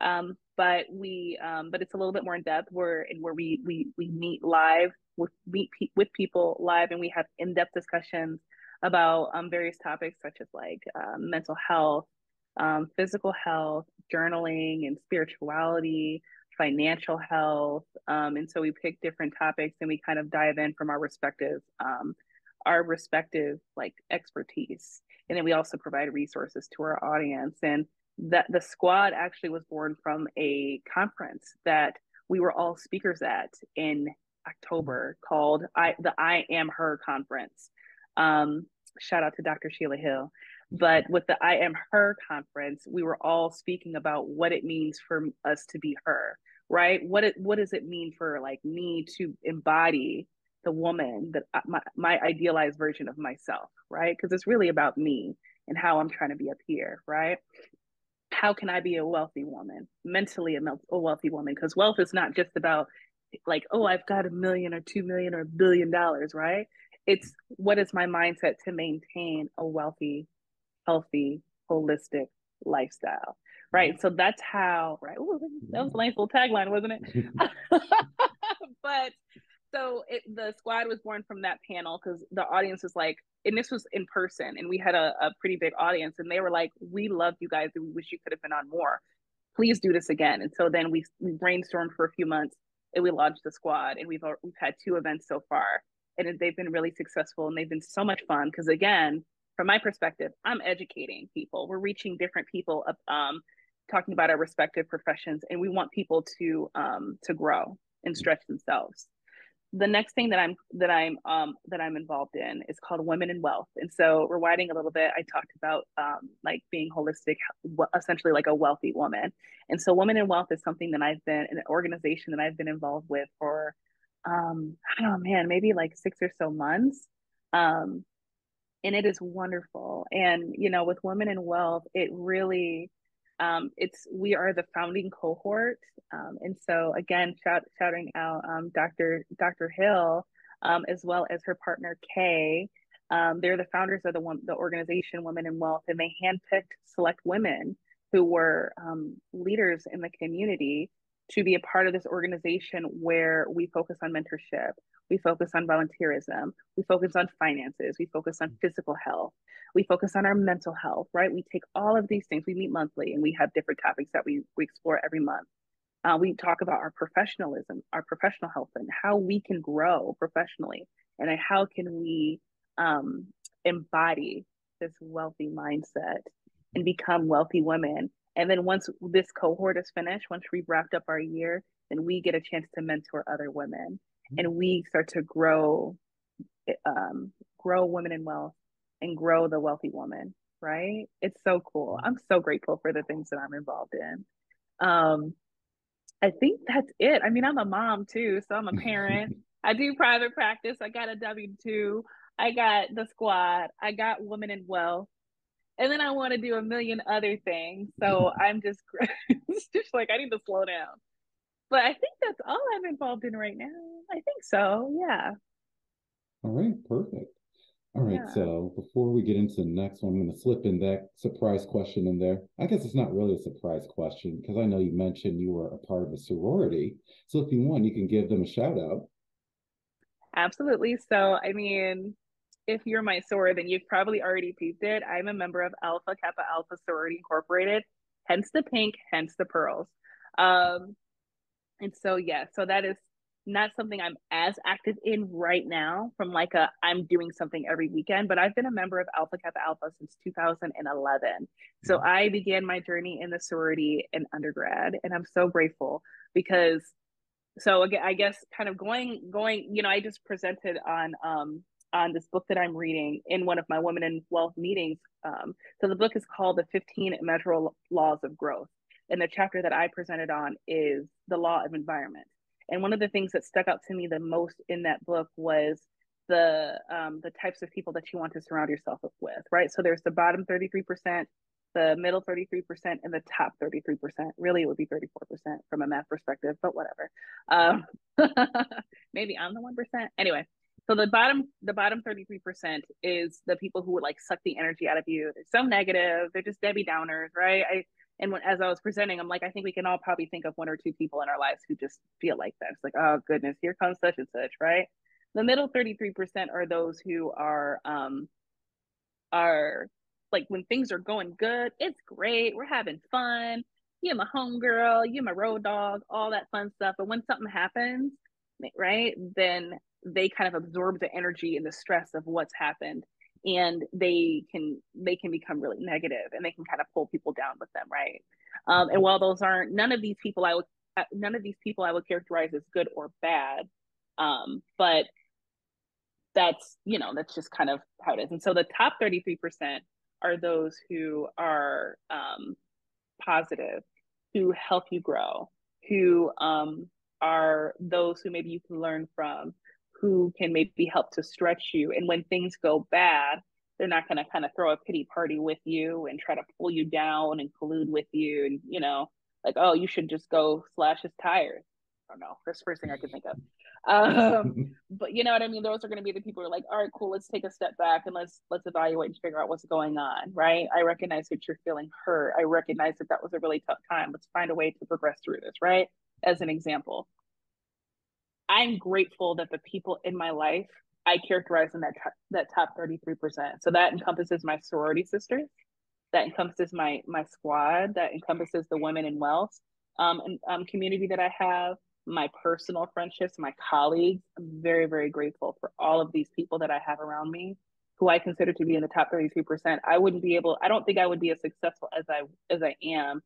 um, but we um, but it's a little bit more in depth where where we we we meet live with meet pe- with people live and we have in-depth discussions about um, various topics such as like uh, mental health um, physical health journaling and spirituality financial health. Um, and so we pick different topics and we kind of dive in from our respective um, our respective like expertise. And then we also provide resources to our audience. And that the squad actually was born from a conference that we were all speakers at in October called I the I Am Her conference. Um, shout out to Dr. Sheila Hill. But with the I Am Her conference, we were all speaking about what it means for us to be her, right? What it what does it mean for like me to embody the woman that uh, my, my idealized version of myself, right? Because it's really about me and how I'm trying to be up here, right? How can I be a wealthy woman, mentally a, a wealthy woman? Because wealth is not just about like, oh, I've got a million or two million or a billion dollars, right? It's what is my mindset to maintain a wealthy, healthy, holistic lifestyle, right? Mm-hmm. So that's how, right? Ooh, that was a mm-hmm. nice little tagline, wasn't it? but so it, the squad was born from that panel because the audience was like, and this was in person, and we had a, a pretty big audience, and they were like, "We love you guys, and we wish you could have been on more. Please do this again." And so then we we brainstormed for a few months, and we launched the squad, and we've we've had two events so far, and they've been really successful, and they've been so much fun because again, from my perspective, I'm educating people. We're reaching different people, um, talking about our respective professions, and we want people to um, to grow and stretch themselves the next thing that I'm that I'm um, that I'm involved in is called Women in Wealth, and so rewinding a little bit, I talked about um, like being holistic, essentially like a wealthy woman, and so Women in Wealth is something that I've been an organization that I've been involved with for um, I don't know, man, maybe like six or so months, um, and it is wonderful. And you know, with Women in Wealth, it really um, it's we are the founding cohort, um, and so again, shout, shouting out um, Dr. Dr. Hill um, as well as her partner Kay. Um, they're the founders of the the organization Women in Wealth, and they handpicked select women who were um, leaders in the community to be a part of this organization where we focus on mentorship, we focus on volunteerism, we focus on finances, we focus on physical health, we focus on our mental health, right? We take all of these things, we meet monthly and we have different topics that we, we explore every month. Uh, we talk about our professionalism, our professional health, and how we can grow professionally, and how can we um, embody this wealthy mindset and become wealthy women and then once this cohort is finished, once we've wrapped up our year, then we get a chance to mentor other women. And we start to grow um, grow women in wealth and grow the wealthy woman right? It's so cool. I'm so grateful for the things that i'm involved in. Um i think that's it. I mean i'm a mom too so i'm a parent. I do private practice. I got a w2 i got the squad. I got women in wealth. And then I want to do a million other things. So I'm just, just like I need to slow down. But I think that's all I'm involved in right now. I think so. Yeah. All right. Perfect. All right. Yeah. So before we get into the next one, I'm going to slip in that surprise question in there. I guess it's not really a surprise question because I know you mentioned you were a part of a sorority. So if you want, you can give them a shout out. Absolutely. So, I mean, if you're my soror, then you've probably already peeped it. I'm a member of Alpha Kappa Alpha Sorority Incorporated, hence the pink, hence the pearls. Um, and so yeah, so that is not something I'm as active in right now from like a I'm doing something every weekend, but I've been a member of Alpha Kappa Alpha since 2011. So. I began my journey in the sorority in undergrad and I'm so grateful because so again I guess kind of going going you know I just presented on um on this book that I'm reading in one of my Women in Wealth meetings. Um, so the book is called The 15 Immeasurable Laws of Growth. And the chapter that I presented on is the law of environment. And one of the things that stuck out to me the most in that book was the um, the types of people that you want to surround yourself with, right? So there's the bottom 33%, the middle 33%, and the top 33%. Really, it would be 34% from a math perspective, but whatever. Um, maybe I'm the 1%. Anyway, so the bottom, the bottom 33% is the people who would like suck the energy out of you. They're so negative. They're just Debbie Downers, right? I and when, as I was presenting, I'm like, I think we can all probably think of one or two people in our lives who just feel like that. It's like, oh goodness, here comes such and such, right? The middle 33% are those who are um are like when things are going good, it's great. We're having fun. You're my homegirl, you're my road dog, all that fun stuff. But when something happens, right, then they kind of absorb the energy and the stress of what's happened and they can they can become really negative and they can kind of pull people down with them right um, and mm-hmm. while those aren't none of these people i would uh, none of these people i would characterize as good or bad um, but that's you know that's just kind of how it is and so the top 33% are those who are um, positive who help you grow who um, are those who maybe you can learn from who can maybe help to stretch you. And when things go bad they're not going to kind of throw a pity party with you and try to pull you down and collude with you and you know like oh you should just go slash his tires. I don't know. That's the first thing i could think of. Um, but you know what i mean? Those are going to be the people who are like all right cool let's take a step back and let's let's evaluate and figure out what's going on right? I recognize that you're feeling hurt. I recognize that that was a really tough time. Let's find a way to progress through this right? As an example i'm grateful that the people in my life I characterize in that top, that top 33%. So that encompasses my sorority sisters, that encompasses my my squad, that encompasses the women in wealth um, and, um, community that I have, my personal friendships, my colleagues. I'm very very grateful for all of these people that I have around me, who I consider to be in the top 33%. I wouldn't be able. I don't think I would be as successful as I as I am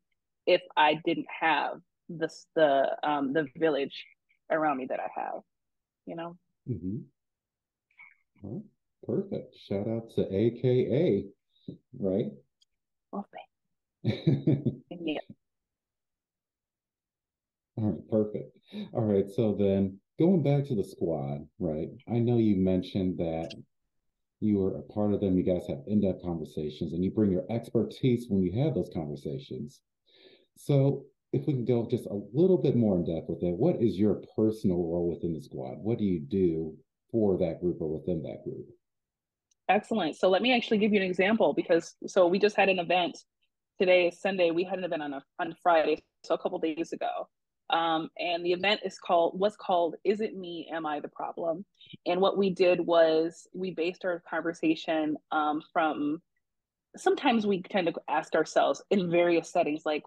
if I didn't have this the um, the village around me that I have. You know. Mm-hmm. Oh, perfect. Shout out to AKA, right? yeah. All right, perfect. All right, so then going back to the squad, right? I know you mentioned that you were a part of them. You guys have in depth conversations and you bring your expertise when you have those conversations. So, if we can go just a little bit more in depth with it, what is your personal role within the squad? What do you do for that group or within that group. Excellent. So let me actually give you an example because so we just had an event today is Sunday. We had an event on a, on Friday, so a couple days ago. Um, and the event is called what's called "Is It Me? Am I the Problem?" And what we did was we based our conversation um, from. Sometimes we tend to ask ourselves in various settings, like,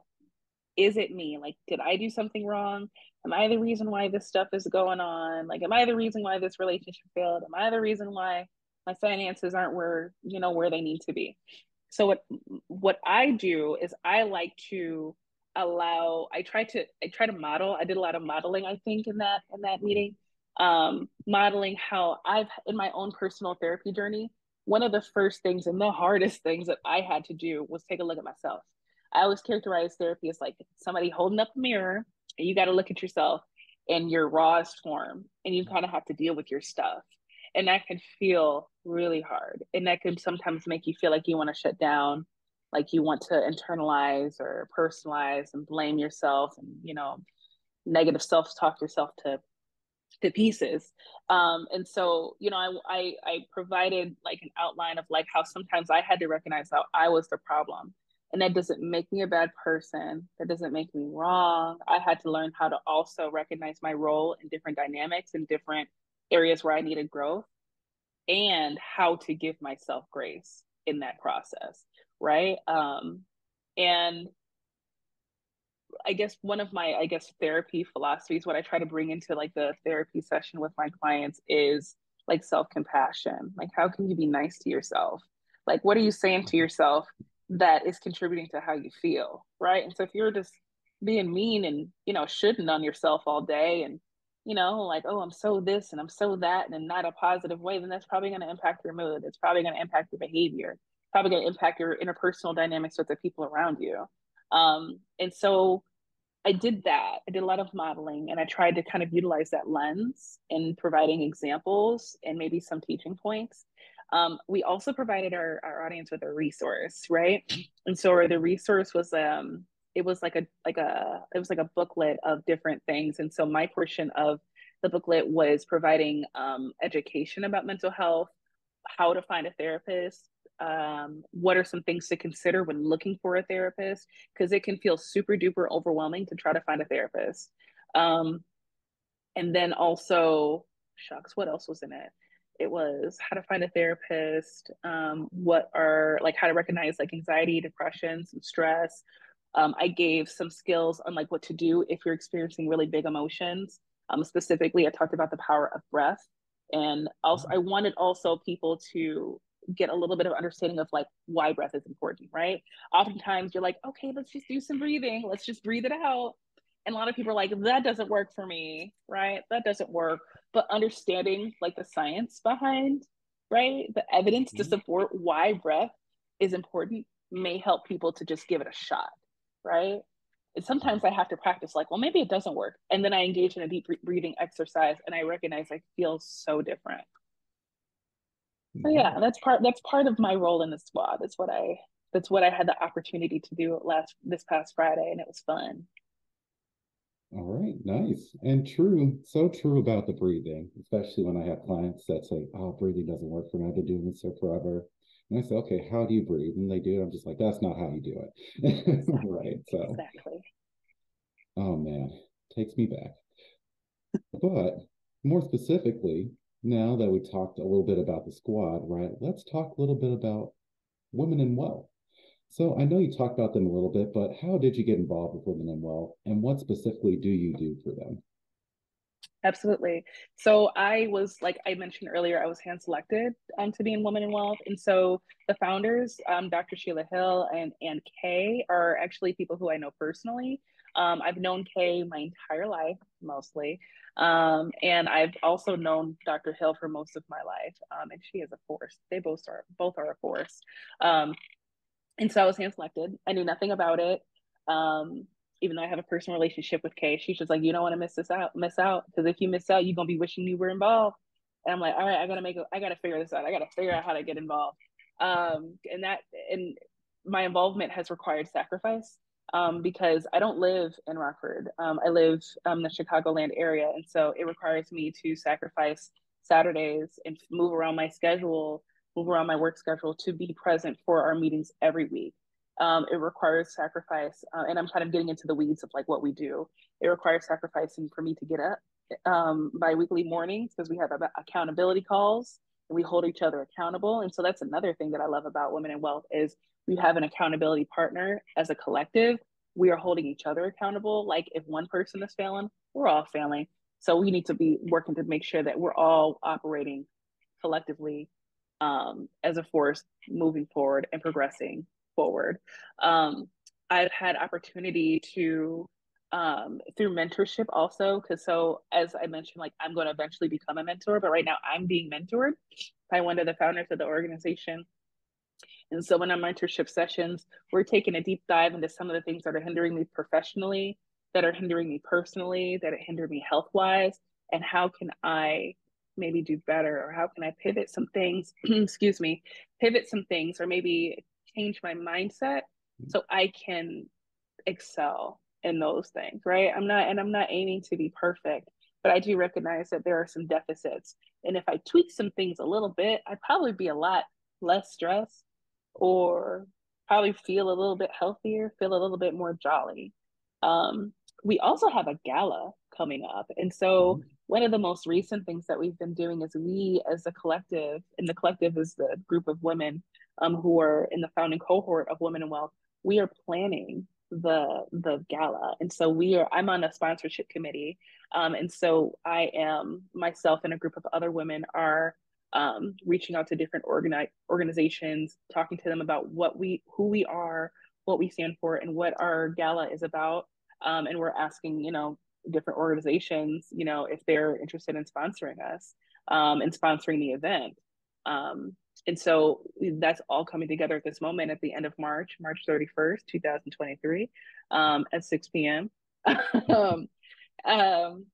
"Is it me? Like, did I do something wrong? am I the reason why this stuff is going on? Like, am I the reason why this relationship failed? Am I the reason why my finances aren't where, you know, where they need to be? So what what I do is I like to allow I try to I try to model. I did a lot of modeling, I think, in that in that meeting. Um, modeling how I've in my own personal therapy journey, one of the first things and the hardest things that I had to do was take a look at myself. I always characterize therapy as like somebody holding up a mirror and you got to look at yourself in your rawest form and you kind of have to deal with your stuff. And that can feel really hard and that can sometimes make you feel like you want to shut down like you want to internalize or personalize and blame yourself and you know negative self-talk yourself to to pieces. Um and so you know I, I i provided like an outline of like how sometimes i had to recognize how i was the problem and that doesn't make me a bad person. That doesn't make me wrong. I had to learn how to also recognize my role in different dynamics and different areas where i needed growth and how to give myself grace in that process right? Um and i guess one of my i guess therapy philosophies what i try to bring into like the therapy session with my clients is like self-compassion. Like how can you be nice to yourself? Like what are you saying to yourself that is contributing to how you feel, right? And so if you're just being mean and you know shouldn't on yourself all day and you know like oh i'm so this and i'm so that and not a positive way then that's probably going to impact your mood. It's probably going to impact your behavior. Probably going to impact your interpersonal dynamics with the people around you. Um, and so i did that. I did a lot of modeling and i tried to kind of utilize that lens in providing examples and maybe some teaching points um, we also provided our, our audience with a resource, right? And so the resource was um, it was like a like a it was like a booklet of different things. And so my portion of the booklet was providing um, education about mental health, how to find a therapist, um, what are some things to consider when looking for a therapist because it can feel super duper overwhelming to try to find a therapist um, and then also shucks what else was in it it was how to find a therapist um, what are like how to recognize like anxiety depression some stress. Um, i gave some skills on like what to do if you're experiencing really big emotions. Um, specifically i talked about the power of breath. And also i wanted also people to get a little bit of understanding of like why breath is important right? Oftentimes you're like okay let's just do some breathing. Let's just breathe it out. And a lot of people are like that doesn't work for me right? That doesn't work but understanding like the science behind, right? The evidence mm-hmm. to support why breath is important may help people to just give it a shot, right? And sometimes I have to practice like, well, maybe it doesn't work. And then I engage in a deep breathing exercise and I recognize I feel so different. So yeah, that's part that's part of my role in the squad. That's what I that's what I had the opportunity to do last this past Friday and it was fun. All right, nice. And true, so true about the breathing, especially when I have clients that say, Oh, breathing doesn't work for me. I've been doing this for forever. And I say, Okay, how do you breathe? And they do it. I'm just like, That's not how you do it. Exactly. right. So, exactly. Oh, man, takes me back. but more specifically, now that we talked a little bit about the squad, right, let's talk a little bit about women in wealth. So I know you talked about them a little bit, but how did you get involved with Women in Wealth and what specifically do you do for them? Absolutely. So I was, like I mentioned earlier, I was hand selected um, to be in Women in Wealth. And so the founders, um, Dr. Sheila Hill and Ann Kay, are actually people who I know personally. Um, I've known Kay my entire life, mostly. Um, and I've also known Dr. Hill for most of my life. Um, and she is a force. They both are both are a force. And so I was hand selected. I knew nothing about it. Um, even though I have a personal relationship with Kay, she's just like, you don't want to miss this out, miss out. Because if you miss out, you're gonna be wishing you were involved. And I'm like, all right, I gotta make a, I gotta figure this out. I gotta figure out how to get involved. Um, and that and my involvement has required sacrifice um, because I don't live in Rockford. Um, I live um, in the Chicagoland area. And so it requires me to sacrifice Saturdays and move around my schedule move around my work schedule to be present for our meetings every week. Um, it requires sacrifice, uh, and I'm kind of getting into the weeds of like what we do. It requires sacrificing for me to get up um, bi-weekly mornings because we have accountability calls and we hold each other accountable. And so that's another thing that I love about Women in Wealth is we have an accountability partner as a collective. We are holding each other accountable. Like if one person is failing, we're all failing. So we need to be working to make sure that we're all operating collectively um, as a force moving forward and progressing forward. Um, I've had opportunity to um, through mentorship also because so as I mentioned, like I'm going to eventually become a mentor, but right now I'm being mentored by one of the founders of the organization. And so in our mentorship sessions, we're taking a deep dive into some of the things that are hindering me professionally, that are hindering me personally, that hinder me health wise, and how can I maybe do better or how can i pivot some things excuse me pivot some things or maybe change my mindset mm-hmm. so i can excel in those things right? I'm not and i'm not aiming to be perfect but i do recognize that there are some deficits. And if i tweak some things a little bit i'd probably be a lot less stressed or probably feel a little bit healthier feel a little bit more jolly. Um, we also have a gala coming up. And so mm-hmm one of the most recent things that we've been doing is we as a collective and the collective is the group of women um, who are in the founding cohort of women in wealth we are planning the the gala. And so we are i'm on a sponsorship committee um, and so i am myself and a group of other women are um, reaching out to different organi- organizations talking to them about what we who we are what we stand for and what our gala is about. Um, and we're asking you know different organizations, you know, if they're interested in sponsoring us um, and sponsoring the event. Um, and so that's all coming together at this moment at the end of March, March 31st, 2023, um, at 6 p.m. um, um,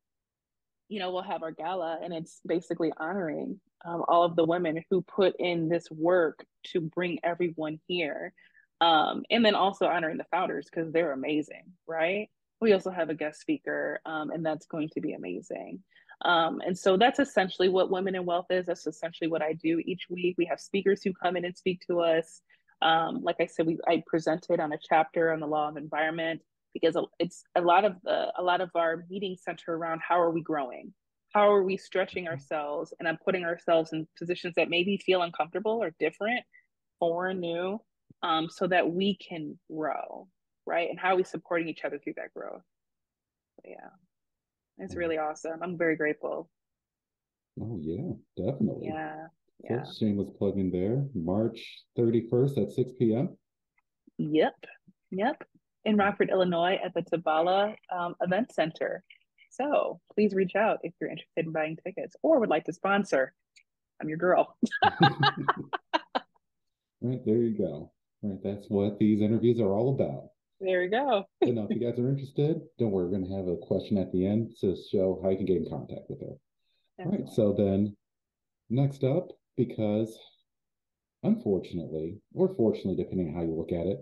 you know, we'll have our gala and it's basically honoring um, all of the women who put in this work to bring everyone here. Um, and then also honoring the founders because they're amazing, right? We also have a guest speaker, um, and that's going to be amazing. Um, and so that's essentially what Women in Wealth is. That's essentially what I do each week. We have speakers who come in and speak to us. Um, like I said, we I presented on a chapter on the law of environment because it's a lot of the a lot of our meetings center around how are we growing, how are we stretching ourselves, and I'm putting ourselves in positions that maybe feel uncomfortable or different, foreign, new, um, so that we can grow right? And how are we supporting each other through that growth? So, yeah, it's really awesome. I'm very grateful. Oh yeah, definitely. Yeah. Yeah. So shameless plug in there. March 31st at 6 p.m. Yep. Yep. In Rockford, Illinois at the Tebala um, Event Center. So please reach out if you're interested in buying tickets or would like to sponsor. I'm your girl. right there you go. Right, that's what these interviews are all about. There we go. you know, if you guys are interested, don't worry, we're going to have a question at the end to show how you can get in contact with her. All right, so then next up, because unfortunately, or fortunately, depending on how you look at it,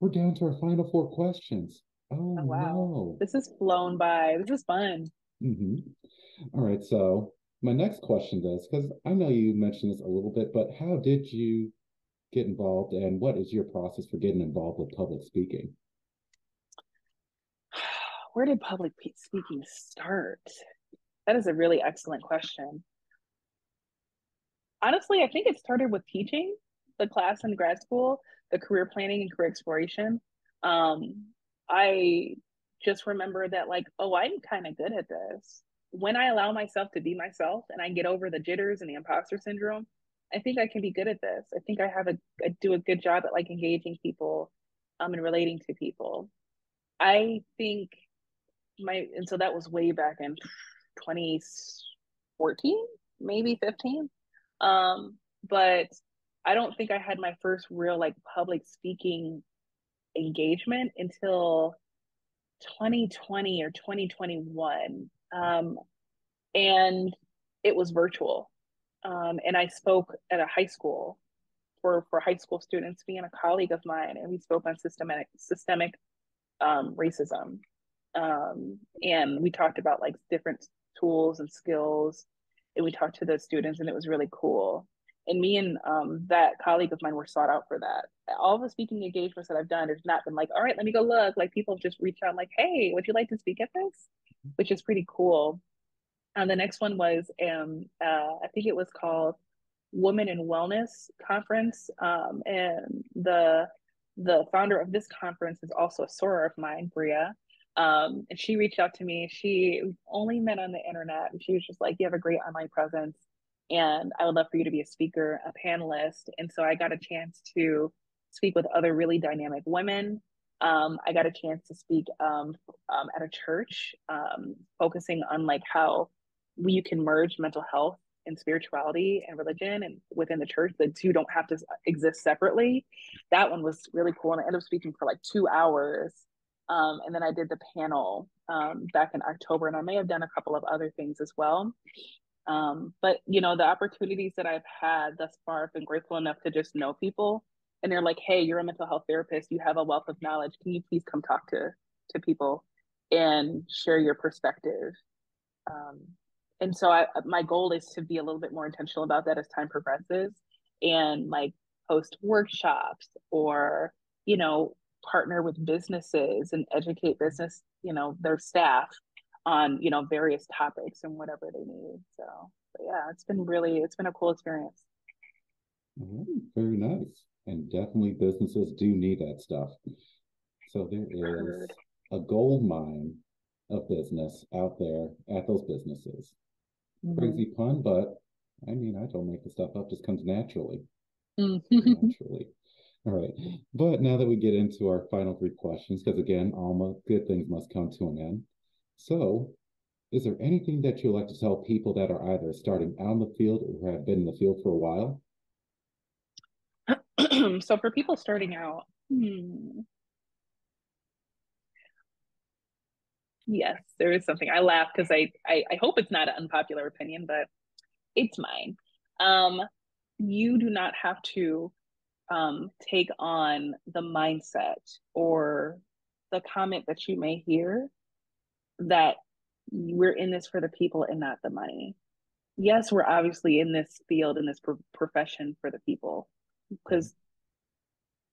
we're down to our final four questions. Oh, oh wow. No. This is flown by. This is fun. Mm-hmm. All right, so my next question does, because I know you mentioned this a little bit, but how did you get involved and what is your process for getting involved with public speaking? Where did public speaking start? That is a really excellent question. Honestly, I think it started with teaching the class in grad school, the career planning and career exploration. Um, I just remember that, like, oh, I'm kind of good at this. When I allow myself to be myself and I get over the jitters and the imposter syndrome, I think I can be good at this. I think I have a I do a good job at like engaging people um and relating to people. I think my and so that was way back in 2014, maybe 15. Um but I don't think I had my first real like public speaking engagement until 2020 or 2021. Um and it was virtual um, and I spoke at a high school for for high school students, being a colleague of mine, and we spoke on systemic systemic um, racism, um, and we talked about like different tools and skills, and we talked to the students, and it was really cool. And me and um, that colleague of mine were sought out for that. All the speaking engagements that I've done have not been like, all right, let me go look. Like people just reach out, like, hey, would you like to speak at this? Which is pretty cool. And the next one was, um, uh, I think it was called Women in Wellness Conference. Um, and the the founder of this conference is also a soror of mine, Bria. Um, and she reached out to me. She only met on the internet. And she was just like, You have a great online presence. And I would love for you to be a speaker, a panelist. And so I got a chance to speak with other really dynamic women. Um, I got a chance to speak um, um, at a church, um, focusing on like how you can merge mental health and spirituality and religion and within the church the two don't have to exist separately. That one was really cool and i ended up speaking for like two hours um, and then i did the panel um, back in october and i may have done a couple of other things as well. Um, but you know the opportunities that i've had thus far i've been grateful enough to just know people and they're like hey you're a mental health therapist. You have a wealth of knowledge. Can you please come talk to to people and share your perspective? Um, and so I, my goal is to be a little bit more intentional about that as time progresses and like host workshops or you know partner with businesses and educate business you know their staff on you know various topics and whatever they need. So yeah it's been really it's been a cool experience. Mm-hmm. very nice. And definitely businesses do need that stuff. So there is a gold mine of business out there at those businesses mm-hmm. crazy pun, but I mean, I don't make the stuff up; just comes naturally. Mm-hmm. naturally. All right. But now that we get into our final three questions, because again, all good things must come to an end. So, is there anything that you'd like to tell people that are either starting out in the field or have been in the field for a while? so, for people starting out, hmm, Yes, there is something. I laugh because I, I I hope it's not an unpopular opinion, but it's mine. Um, you do not have to um, take on the mindset or the comment that you may hear that we're in this for the people and not the money. Yes, we're obviously in this field in this pro- profession for the people because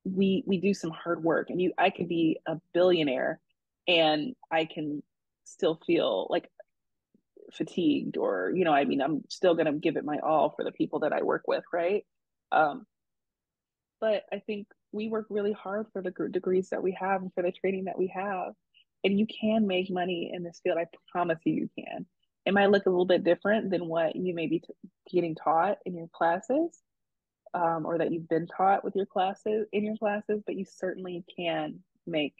we we do some hard work and you I could be a billionaire and I can still feel like fatigued or you know i mean i'm still going to give it my all for the people that i work with right? Um, but i think we work really hard for the degrees that we have and for the training that we have and you can make money in this field i promise you you can. It might look a little bit different than what you may be t- getting taught in your classes um, or that you've been taught with your classes in your classes but you certainly can make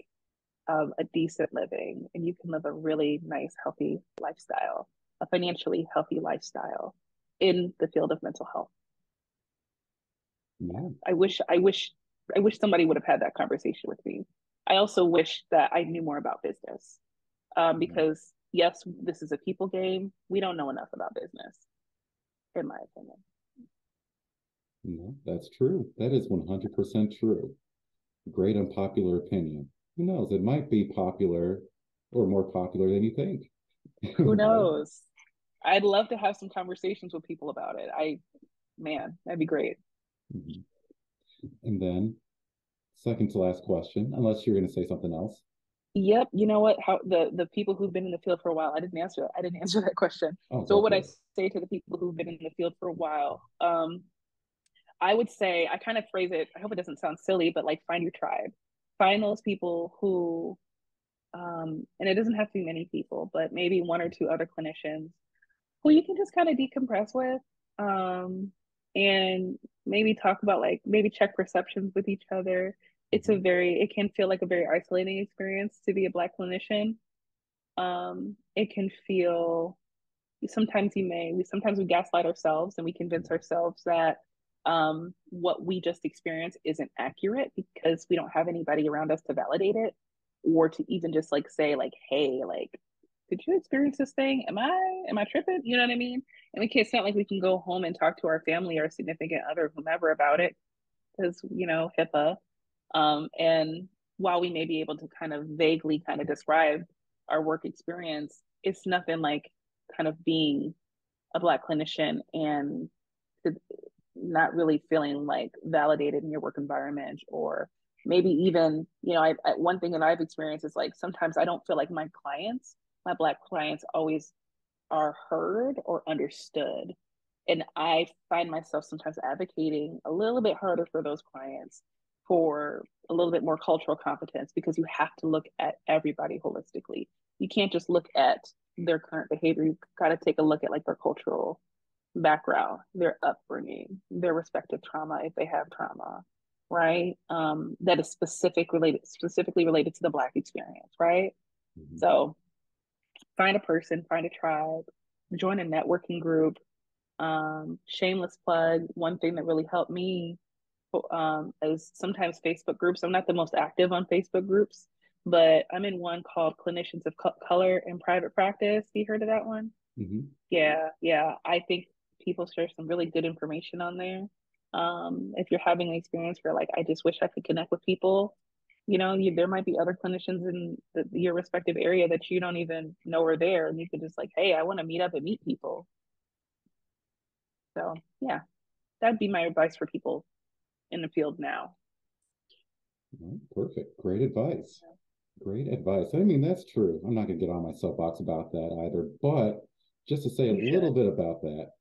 of a decent living and you can live a really nice, healthy lifestyle, a financially healthy lifestyle in the field of mental health. Yeah. I wish I wish I wish somebody would have had that conversation with me. I also wish that I knew more about business. Um, because yes, this is a people game. We don't know enough about business, in my opinion. No, that's true. That is 100% true. Great unpopular opinion. Who knows? It might be popular or more popular than you think. Who knows? I'd love to have some conversations with people about it. I, man, that'd be great. Mm-hmm. And then, second to last question, unless you're going to say something else. Yep. You know what? How the the people who've been in the field for a while. I didn't answer. I didn't answer that question. Oh, so what would I say to the people who've been in the field for a while? Um, I would say I kind of phrase it. I hope it doesn't sound silly, but like find your tribe. Find those people who, um, and it doesn't have to be many people, but maybe one or two other clinicians who you can just kind of decompress with, um, and maybe talk about like maybe check perceptions with each other. It's a very it can feel like a very isolating experience to be a black clinician. Um it can feel sometimes you may we sometimes we gaslight ourselves and we convince ourselves that um what we just experienced isn't accurate because we don't have anybody around us to validate it or to even just like say like hey like did you experience this thing? Am i am i tripping? You know what i mean? And we can't it's not like we can go home and talk to our family or significant other whomever about it because you know HIPAA. Um, and while we may be able to kind of vaguely kind of describe our work experience, it's nothing like kind of being a Black clinician and not really feeling like validated in your work environment or maybe even you know I, I, one thing that i've experienced is like sometimes i don't feel like my clients my black clients always are heard or understood and i find myself sometimes advocating a little bit harder for those clients for a little bit more cultural competence because you have to look at everybody holistically. You can't just look at their current behavior. You've got to take a look at like their cultural background, their upbringing, their respective trauma if they have trauma, right? Um, that is specific related specifically related to the black experience, right? Mm-hmm. So find a person, find a tribe, join a networking group. Um, shameless plug, one thing that really helped me um, as sometimes Facebook groups. I'm not the most active on Facebook groups, but I'm in one called Clinicians of Color in Private Practice. You heard of that one? Mm-hmm. Yeah, yeah. I think people share some really good information on there. Um, if you're having an experience where like I just wish I could connect with people, you know, you, there might be other clinicians in the, your respective area that you don't even know are there, and you could just like, hey, I want to meet up and meet people. So yeah, that'd be my advice for people in the field now. Perfect. Great advice. Great advice. I mean, that's true. I'm not going to get on my soapbox about that either. But just to say a little bit about that,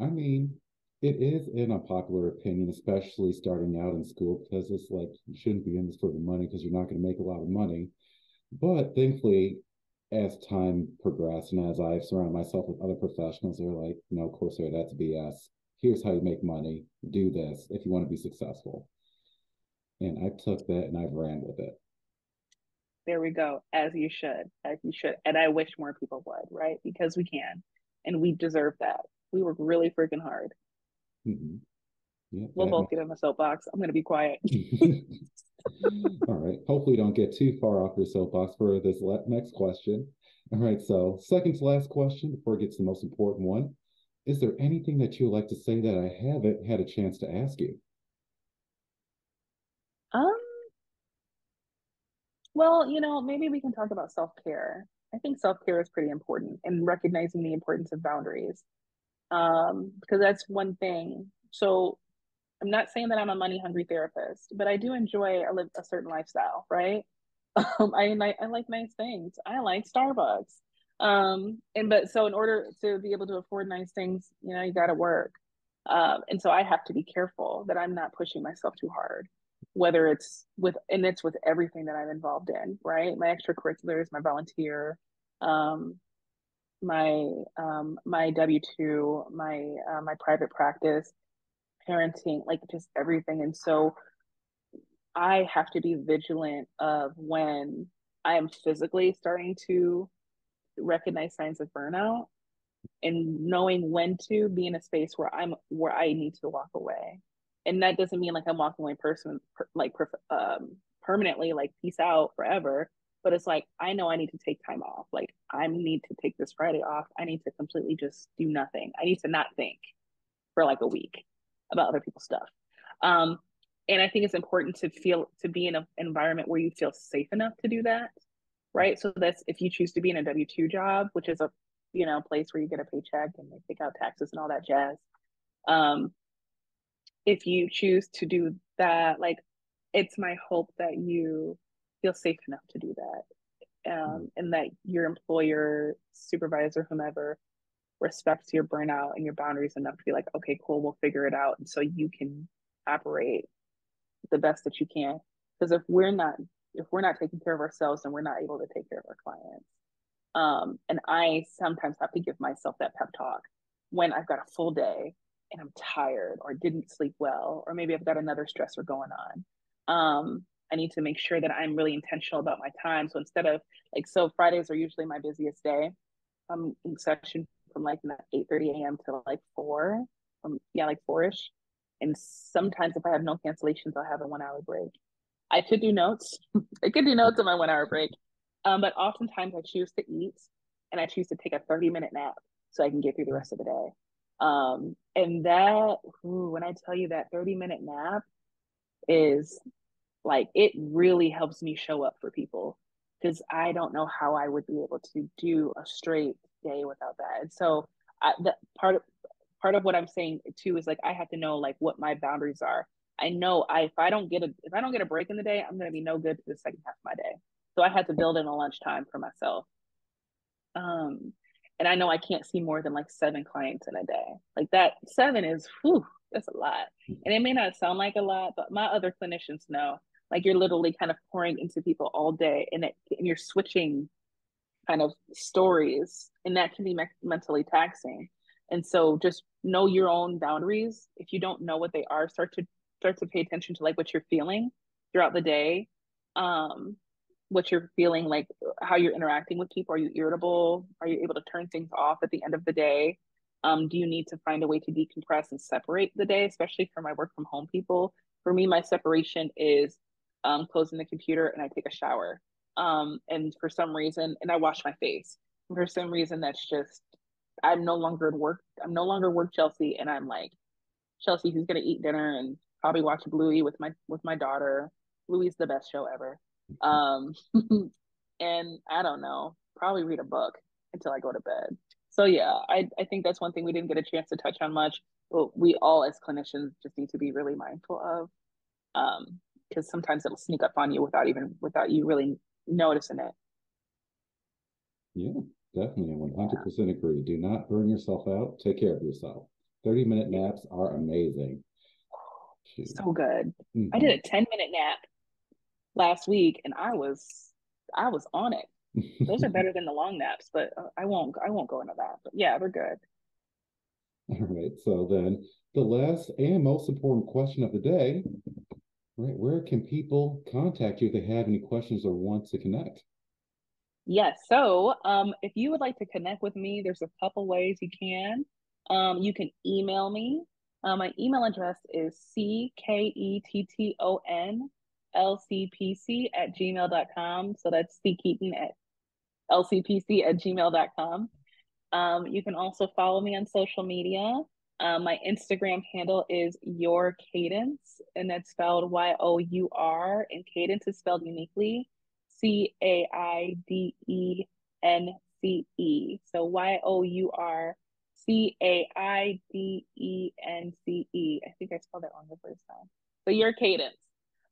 I mean, it is an unpopular opinion, especially starting out in school, because it's like you shouldn't be in this for the money because you're not going to make a lot of money. But thankfully, as time progressed and as I've surrounded myself with other professionals, they're like, no, Coresair, that's BS here's how you make money. Do this if you want to be successful. And I took that and I've ran with it. There we go. As you should, as you should. And I wish more people would, right? Because we can and we deserve that. We work really freaking hard. Mm-hmm. Yeah, we'll both get in the soapbox. I'm going to be quiet. All right. Hopefully, don't get too far off your soapbox for this next question. All right. So, second to last question before it gets to the most important one is there anything that you would like to say that I haven't had a chance to ask you? Um, well, you know, maybe we can talk about self care. I think self care is pretty important and recognizing the importance of boundaries. Um, because that's one thing. So I'm not saying that I'm a money hungry therapist, but I do enjoy a, a certain lifestyle, right? Um, I, I like nice things. I like Starbucks um and but so in order to be able to afford nice things you know you got to work um and so i have to be careful that i'm not pushing myself too hard whether it's with and it's with everything that i'm involved in right my extracurriculars my volunteer um my um my w2 my uh, my private practice parenting like just everything and so i have to be vigilant of when I am physically starting to recognize signs of burnout and knowing when to be in a space where I'm where I need to walk away. And that doesn't mean like I'm walking away person per, like per, um, permanently, like peace out forever. But it's like I know I need to take time off. Like I need to take this Friday off. I need to completely just do nothing. I need to not think for like a week about other people's stuff. Um, and I think it's important to feel to be in an environment where you feel safe enough to do that, right? So that's if you choose to be in a W two job, which is a you know place where you get a paycheck and they take out taxes and all that jazz. Um, if you choose to do that, like it's my hope that you feel safe enough to do that, um, and that your employer, supervisor, whomever respects your burnout and your boundaries enough to be like, okay, cool, we'll figure it out. And so you can operate the best that you can. Because if we're not, if we're not taking care of ourselves, then we're not able to take care of our clients. Um, and I sometimes have to give myself that pep talk when I've got a full day and I'm tired or didn't sleep well, or maybe I've got another stressor going on. Um, I need to make sure that I'm really intentional about my time. So instead of like, so Fridays are usually my busiest day. I'm in session from like 8 30 a.m. to like 4, um, yeah, like 4 ish. And sometimes if I have no cancellations, I'll have a one hour break. I could do notes. I could do notes on my one hour break. Um, but oftentimes I choose to eat and I choose to take a 30 minute nap so I can get through the rest of the day. Um, and that, ooh, when I tell you that 30 minute nap is like, it really helps me show up for people because I don't know how I would be able to do a straight day without that. And so I, that part of part of what I'm saying too is like I have to know like what my boundaries are. I know I if I don't get a if I don't get a break in the day, I'm gonna be no good for the second half of my day. So I had to build in a lunchtime for myself. Um, and I know I can't see more than like seven clients in a day. Like that seven is whew, that's a lot. And it may not sound like a lot, but my other clinicians know. Like you're literally kind of pouring into people all day, and it and you're switching kind of stories, and that can be me- mentally taxing. And so just know your own boundaries. If you don't know what they are, start to start to pay attention to like what you're feeling throughout the day. Um, what you're feeling like how you're interacting with people are you irritable are you able to turn things off at the end of the day um, do you need to find a way to decompress and separate the day especially for my work from home people for me my separation is um, closing the computer and i take a shower um, and for some reason and i wash my face and for some reason that's just i'm no longer in work i'm no longer work Chelsie and i'm like Chelsie who's going to eat dinner and probably watch bluey with my with my daughter bluey's the best show ever um, and I don't know, probably read a book until I go to bed. So yeah, I, I think that's one thing we didn't get a chance to touch on much, but we all as clinicians just need to be really mindful of. Um, because sometimes it'll sneak up on you without even without you really noticing it. Yeah, definitely. 100% agree. Do not burn yourself out. Take care of yourself. 30 minute naps are amazing. Jeez. So good. Mm-hmm. I did a 10 minute nap last week and I was I was on it. Those are better than the long naps, but uh, I won't I won't go into that. But yeah, they're good. All right. So then the last and most important question of the day, right? Where can people contact you if they have any questions or want to connect? Yes. So um, if you would like to connect with me, there's a couple ways you can. Um, you can email me. Uh, my email address is C K E T T O N lcpc at gmail.com. So that's C Ketton at lcpc at gmail.com. Um, you can also follow me on social media. Um, my Instagram handle is your Caidence, and that's spelled Y O U R, and cadence is spelled uniquely C A I D E N C E. So Y O U R C A I D E N C E. I think I spelled it wrong the first time. So your Caidence.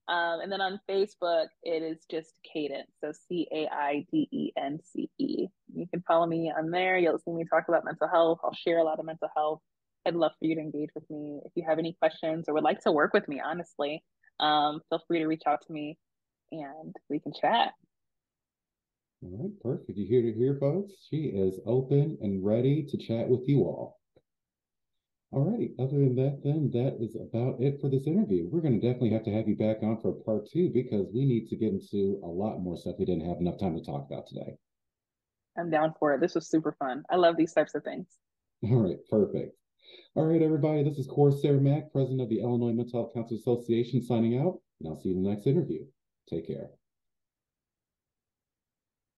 Um, and then on Facebook, it is just Caidence. So C A I D E N C E. You can follow me on there. You'll see me talk about mental health. I'll share a lot of mental health. I'd love for you to engage with me. If you have any questions or would like to work with me, honestly, um, feel free to reach out to me and we can chat. All right, perfect. You hear to hear, folks. She is open and ready to chat with you all. All right. Other than that, then that is about it for this interview. We're going to definitely have to have you back on for part two because we need to get into a lot more stuff we didn't have enough time to talk about today. I'm down for it. This was super fun. I love these types of things. All right. Perfect. All right, everybody, this is Coresair Mack, president of the Illinois Mental Health Counselors Association, signing out, and I'll see you in the next interview. Take care.